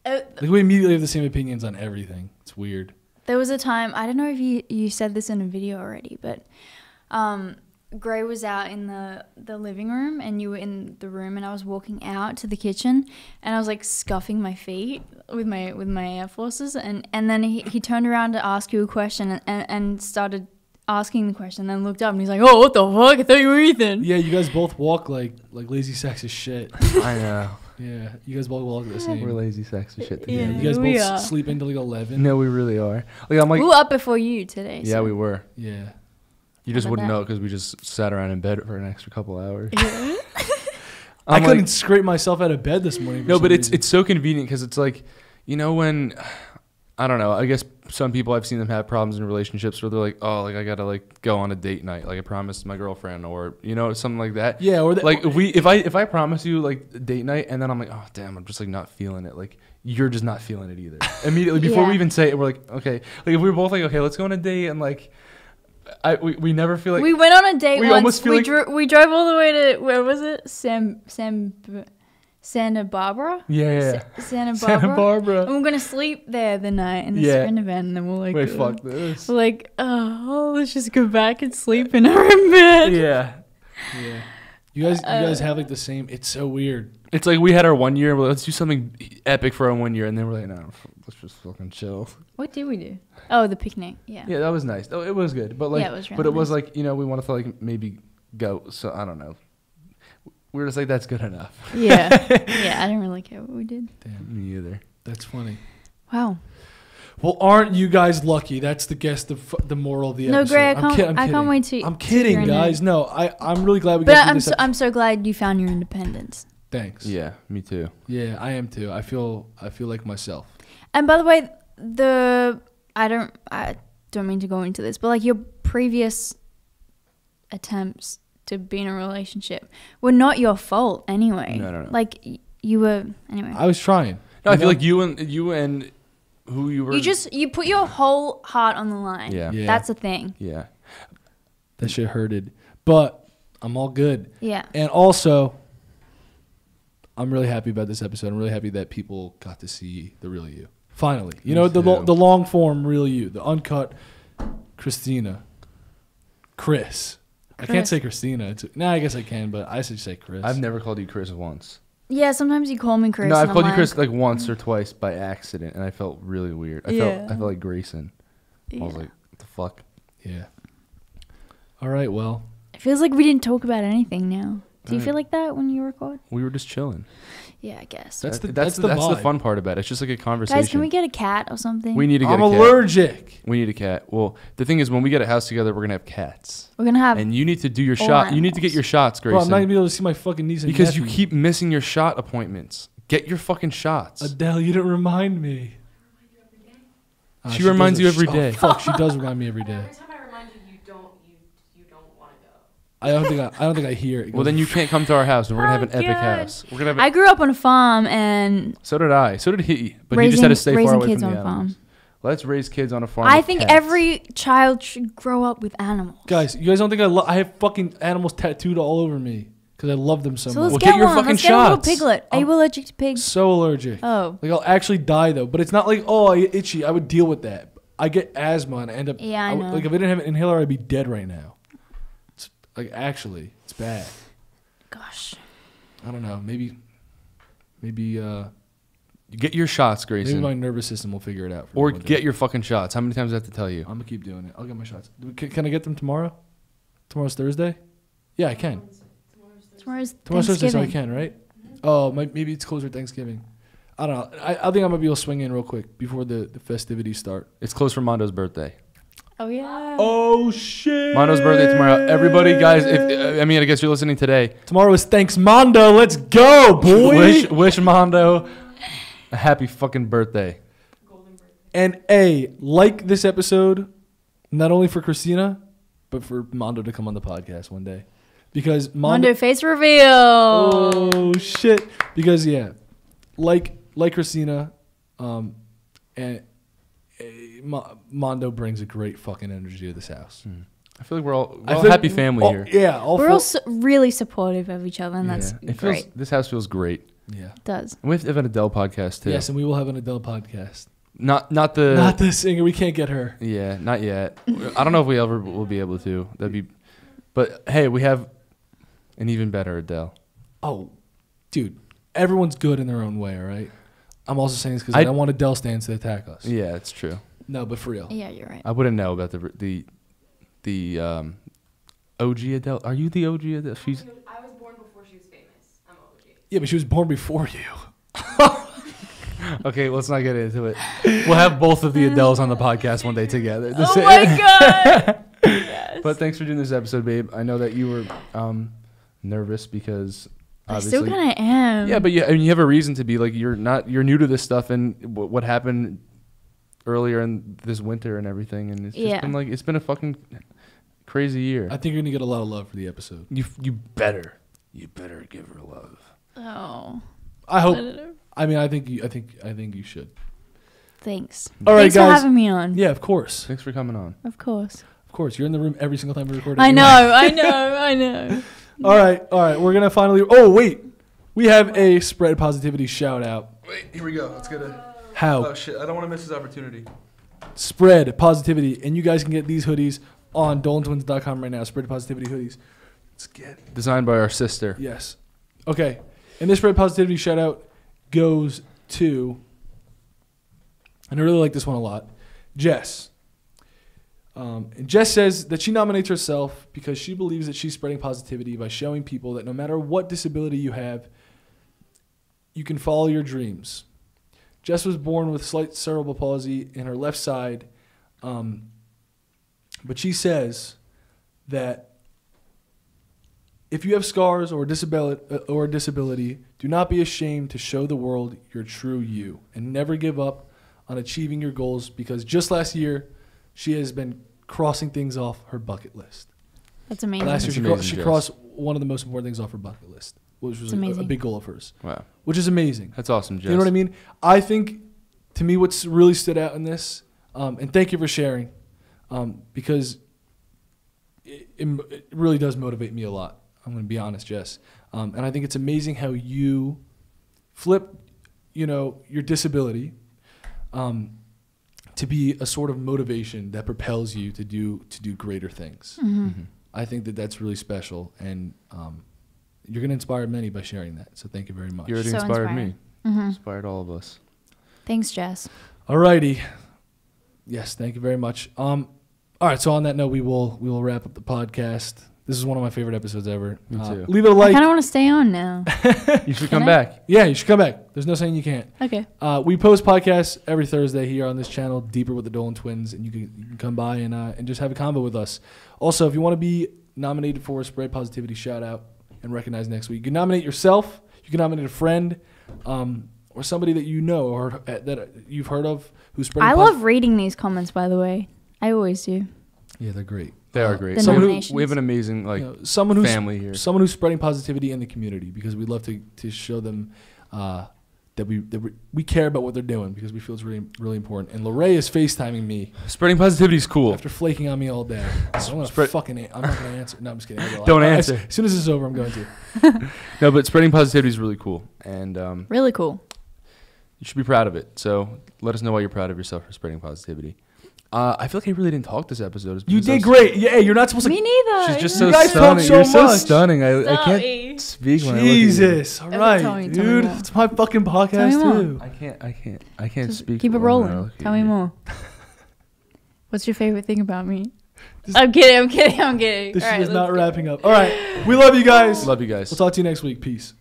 Uh, Like we immediately have the same opinions on everything. It's weird. There was a time I don't know if you you said this in a video already, but um, Gray was out in the the living room and you were in the room, and I was walking out to the kitchen, and I was like scuffing my feet with my with my Air Forces, and and then he, he turned around to ask you a question and, and, and started asking the question, then looked up and he's like, "Oh, what the fuck? I thought you were Ethan." Yeah, you guys both walk like like lazy sexist shit. I know. Yeah, you guys both walk the same. We're lazy sex and shit Yeah. You guys both are. sleep until like eleven. No, we really are. Like I'm like, we were up before you today. yeah, so- we were. Yeah. You just wouldn't that? know because we just sat around in bed for an extra couple hours. Yeah. I I'm couldn't like- scrape myself out of bed this morning. no, but it's reason. it's so convenient because it's like, you know, when I don't know. I guess some people I've seen them have problems in relationships where they're like, oh, like I gotta like go on a date night, like I promised my girlfriend, or you know, something like that. yeah, or the, Like if we if I if I promise you like date night and then I'm like, oh damn, I'm just like not feeling it. Like you're just not feeling it either. Immediately before we even say it, we're like, okay. Like if we were both like, okay, let's go on a date and like, I we, we never feel like we went on a date we once. almost feel we, like- dro- we drove all the way to where was it? Sam Sam Santa Barbara. yeah, yeah. Sa- Santa Barbara. Santa Barbara. And we're gonna sleep there the night in the Yeah. sprint event, and then we'll like Wait, fuck this. We're like, oh, let's just go back and sleep in our bed. Yeah. yeah. You guys, you guys Uh, have like the same. It's so weird. It's like we had our one year. We're let's do something epic for our one year, and then we're like, no, f- let's just fucking chill. What did we do? Oh, the picnic. Yeah. Yeah, that was nice. Oh, it was good, but like, Yeah, it was but really it was like you know we wanted to like maybe go. So I don't know. We were just like that's good enough. Yeah. yeah. I didn't really care what we did. Damn, Me either. that's funny. Wow. Well, aren't you guys lucky? That's the guess. The the moral of the No, episode. Gray, I I'm can't. I'm I kidding. can't wait to. I'm kidding, hear guys. No, I I'm really glad we But got through I'm this. so, episode. I'm so glad you found your independence. Thanks. Yeah, me too. Yeah, I am too. I feel I feel like myself. And by the way, the I don't I don't mean to go into this, but like your previous attempts to be in a relationship were not your fault anyway. No, no, no. Like you were anyway. I was trying. No, I feel like you and you and who you were. you just you put your whole heart on the line. Yeah. Yeah. That's the thing. Yeah. That shit hurted, but I'm all good. Yeah. And also, I'm really happy about this episode. I'm really happy that people got to see the real you. Finally, you Me know the lo- the long form real you, the uncut Kristina, Kris. I can't say Kristina. It's, nah, I guess I can, but I should say Kris. I've never called you Kris once. Yeah, sometimes you call me Kris. no, I've called you like, Kris like once or twice by accident, and I felt really weird. I felt I felt like Grayson. I was yeah. like, what the fuck? Yeah. All right. Well, It feels like we didn't talk about anything now. Do you Alright. feel like that when you record? We were just chilling. Yeah, I guess. That's the- that's that's the, the that's the fun part about it. It's just like a conversation. Guys, can we get a cat or something? We need to get I'm a cat. allergic. We need a cat. Well, the thing is, when we get a house together, we're gonna have cats, We're gonna have. and you need to do your all shot. You need to get your shots, Bro, Grayson, I'm not gonna be able to see my fucking niece and because you keep missing your shot appointments. Get your fucking shots. Adele, you didn't remind me. Ah, She reminds you every day. Oh, fuck, she does remind me every day. Every time I remind you, you don't, you, you don't want to go. I don't think I, I don't think I hear it. It well, then you can't come to our house, and we're gonna have Oh, an epic God. house. We're gonna have. I A, grew up on a farm and so did I. So did he. But raising, he just had to stay raising far away kids from on the a farm. animals. Let's raise kids on a farm. I with think cats. every child should grow up with animals. guys, you guys don't think I lo- I have fucking animals tattooed all over me because I love them so, So much. let's Well, get, get your one. fucking Let's get a little shots. piglet. Are I'm- you allergic to pigs? so allergic. Oh, Like I'll actually die though, but it's not like oh I get itchy. I would deal with that. I get asthma and I end up. Yeah, I would- know. Like if I didn't have an inhaler, I'd be dead right now. It's like actually, it's bad. gosh. I don't know. Maybe, maybe, uh, Get your shots, Grayson. maybe my nervous system will figure it out. For or me one day. get your fucking shots. How many times do I have to tell you? I'm gonna keep doing it. I'll get my shots. Do we- Can, can I get them tomorrow? Tomorrow's Thursday. Yeah, I can. Tomorrow's Tomorrow's Thursday, so I Thanksgiving. can, right? Oh, my, maybe it's closer to Thanksgiving. I don't know. I, I think I'm gonna be able to swing in real quick before the, the festivities start. It's close for Mondo's birthday. Oh yeah. Oh shit! Mondo's birthday tomorrow. Everybody, guys. If I mean, I guess you're listening today. Tomorrow is Thanks Mondo. Let's go, boy. Wish, wish Mondo a happy fucking birthday. And A, like this episode, not only for Kristina, but for Mondo to come on the podcast one day. Because Mondo. Mondo face reveal. Oh shit! Because yeah, like like Kristina, um, and uh, Mo- Mondo brings a great fucking energy to this house. Hmm. I feel like we're all, we're all feel- happy family oh, here. Yeah, all We're full- all su- really supportive of each other, and that's It great. feels, this house feels great. yeah. It does. And we have to have an Adele podcast too. Yes, and we will have an Adele podcast. Not not the Not the singer. We can't get her. yeah, not yet. I don't know if we ever will be able to. That'd be But hey, we have an even better Adele. Oh, dude, everyone's good in their own way. All right. I'm also saying this because I- I don't want Adele stands to attack us. Yeah, it's true. No, but for real. Yeah, you're right. I wouldn't know about the the the um OG Adele. Are you the OG Adele? She's I was born before she was famous. I'm OG. Yeah, but she was born before you. Okay, let's not get into it. We'll have both of the Adeles on the podcast one day together. The oh my god. yes. But thanks for doing this episode, babe. I know that you were um, nervous because I still kind of am. yeah, but you, I mean, you have a reason to be like you're not you're new to this stuff and w- what happened earlier in this winter and everything, and it's just Yeah. been like it's been a fucking crazy year. I think you're gonna get a lot of love for the episode. you you better you better give her love. Oh. I I hope. I mean, I think you. I think. I think you should. Thanks. All right, Thanks for guys. having me on. Yeah, of course. Thanks for coming on. Of course. Of course. You're in the room every single time we record. I anyway. know. I know. I know. All right. All right. We're gonna finally. Oh wait, we have a spread positivity shout out. Wait, here we go. Let's get a. How shit! I don't want to miss this opportunity. spread positivity, and you guys can get these hoodies on dolantwins.com right now. Spread positivity hoodies. Let's get Designed by our sister. yes. Okay, and this spread positivity shout out goes to, and I really like this one a lot, Jess. Um, and Jess says that she nominates herself because she believes that she's spreading positivity by showing people that no matter what disability you have, you can follow your dreams. Jess was born with slight cerebral palsy in her left side, um, but she says that if you have scars or disability or a disability, do not be ashamed to show the world your true you, and never give up on achieving your goals. Because just last year, she has been crossing things off her bucket list. That's amazing. Last year, That's she, cro- amazing, she crossed one of the most important things off her bucket list, which was It's a, a big goal of hers, Wow, which is amazing. that's awesome, Jess. You know what I mean? I think to me, what's really stood out in this, um, and thank you for sharing, um, because it, it, it really does motivate me a lot. I'm going to be honest, Jess, um, and I think it's amazing how you flip, you know, your disability, um, to be a sort of motivation that propels you to do to do greater things. hmm Mhm. I think that that's really special, and um, you're going to inspire many by sharing that. So thank you very much. You already So inspired inspiring. me. hmm Inspired all of us. Thanks, Jess. Alrighty. Yes, thank you very much. Um, all right. So on that note, we will we will wrap up the podcast. This This is one of my favorite episodes ever. Me Uh, too. leave it a I like. I kind of want to stay on now. You should Can come I? back. Yeah, you should come back. There's no saying you can't. Okay. Uh, we post podcasts every Thursday here on this channel, Deeper with the Dolan Twins, and you can, you can come by and uh, and just have a convo with us. Also, if you want to be nominated for a Spread Positivity shout out and recognized next week, you can nominate yourself. You can nominate a friend, um, or somebody that you know or uh, that you've heard of who's spreading. I posi- love reading these comments, by the way. I always do. Yeah, they're great. They are Uh, great. The Someone who- we have an amazing like you know, someone who's family here. someone who's spreading positivity in the community because we'd love to, to show them uh, that we that we, we care about what they're doing because we feel it's really really important. And Lorray is FaceTiming me Spreading positivity is cool. after flaking on me all day. So I'm gonna Spread- fucking a- I'm not gonna answer. No, I'm just kidding. I. Don't I- I- answer. As soon as this is over, I'm going to. No, but spreading positivity is really cool, and um, Really cool. you should be proud of it. So let us know why you're proud of yourself for spreading positivity. Uh, I feel like I really didn't talk this episode. It's You did was- great. Yeah, you're not supposed to. Me neither. She's just You so guys talk stunning. so You're so much. stunning. I, I can't speak when I look at you. Jesus. All right, tell me, tell dude. more. It's my fucking podcast Tell me more. too. I can't. I can't. I can't Just speak. keep it rolling. Tell me more. What's your favorite thing about me? This- I'm kidding. I'm kidding. I'm kidding. This All shit right, is not go. wrapping up. All right, we love you guys. Love you guys. We'll talk to you next week. Peace.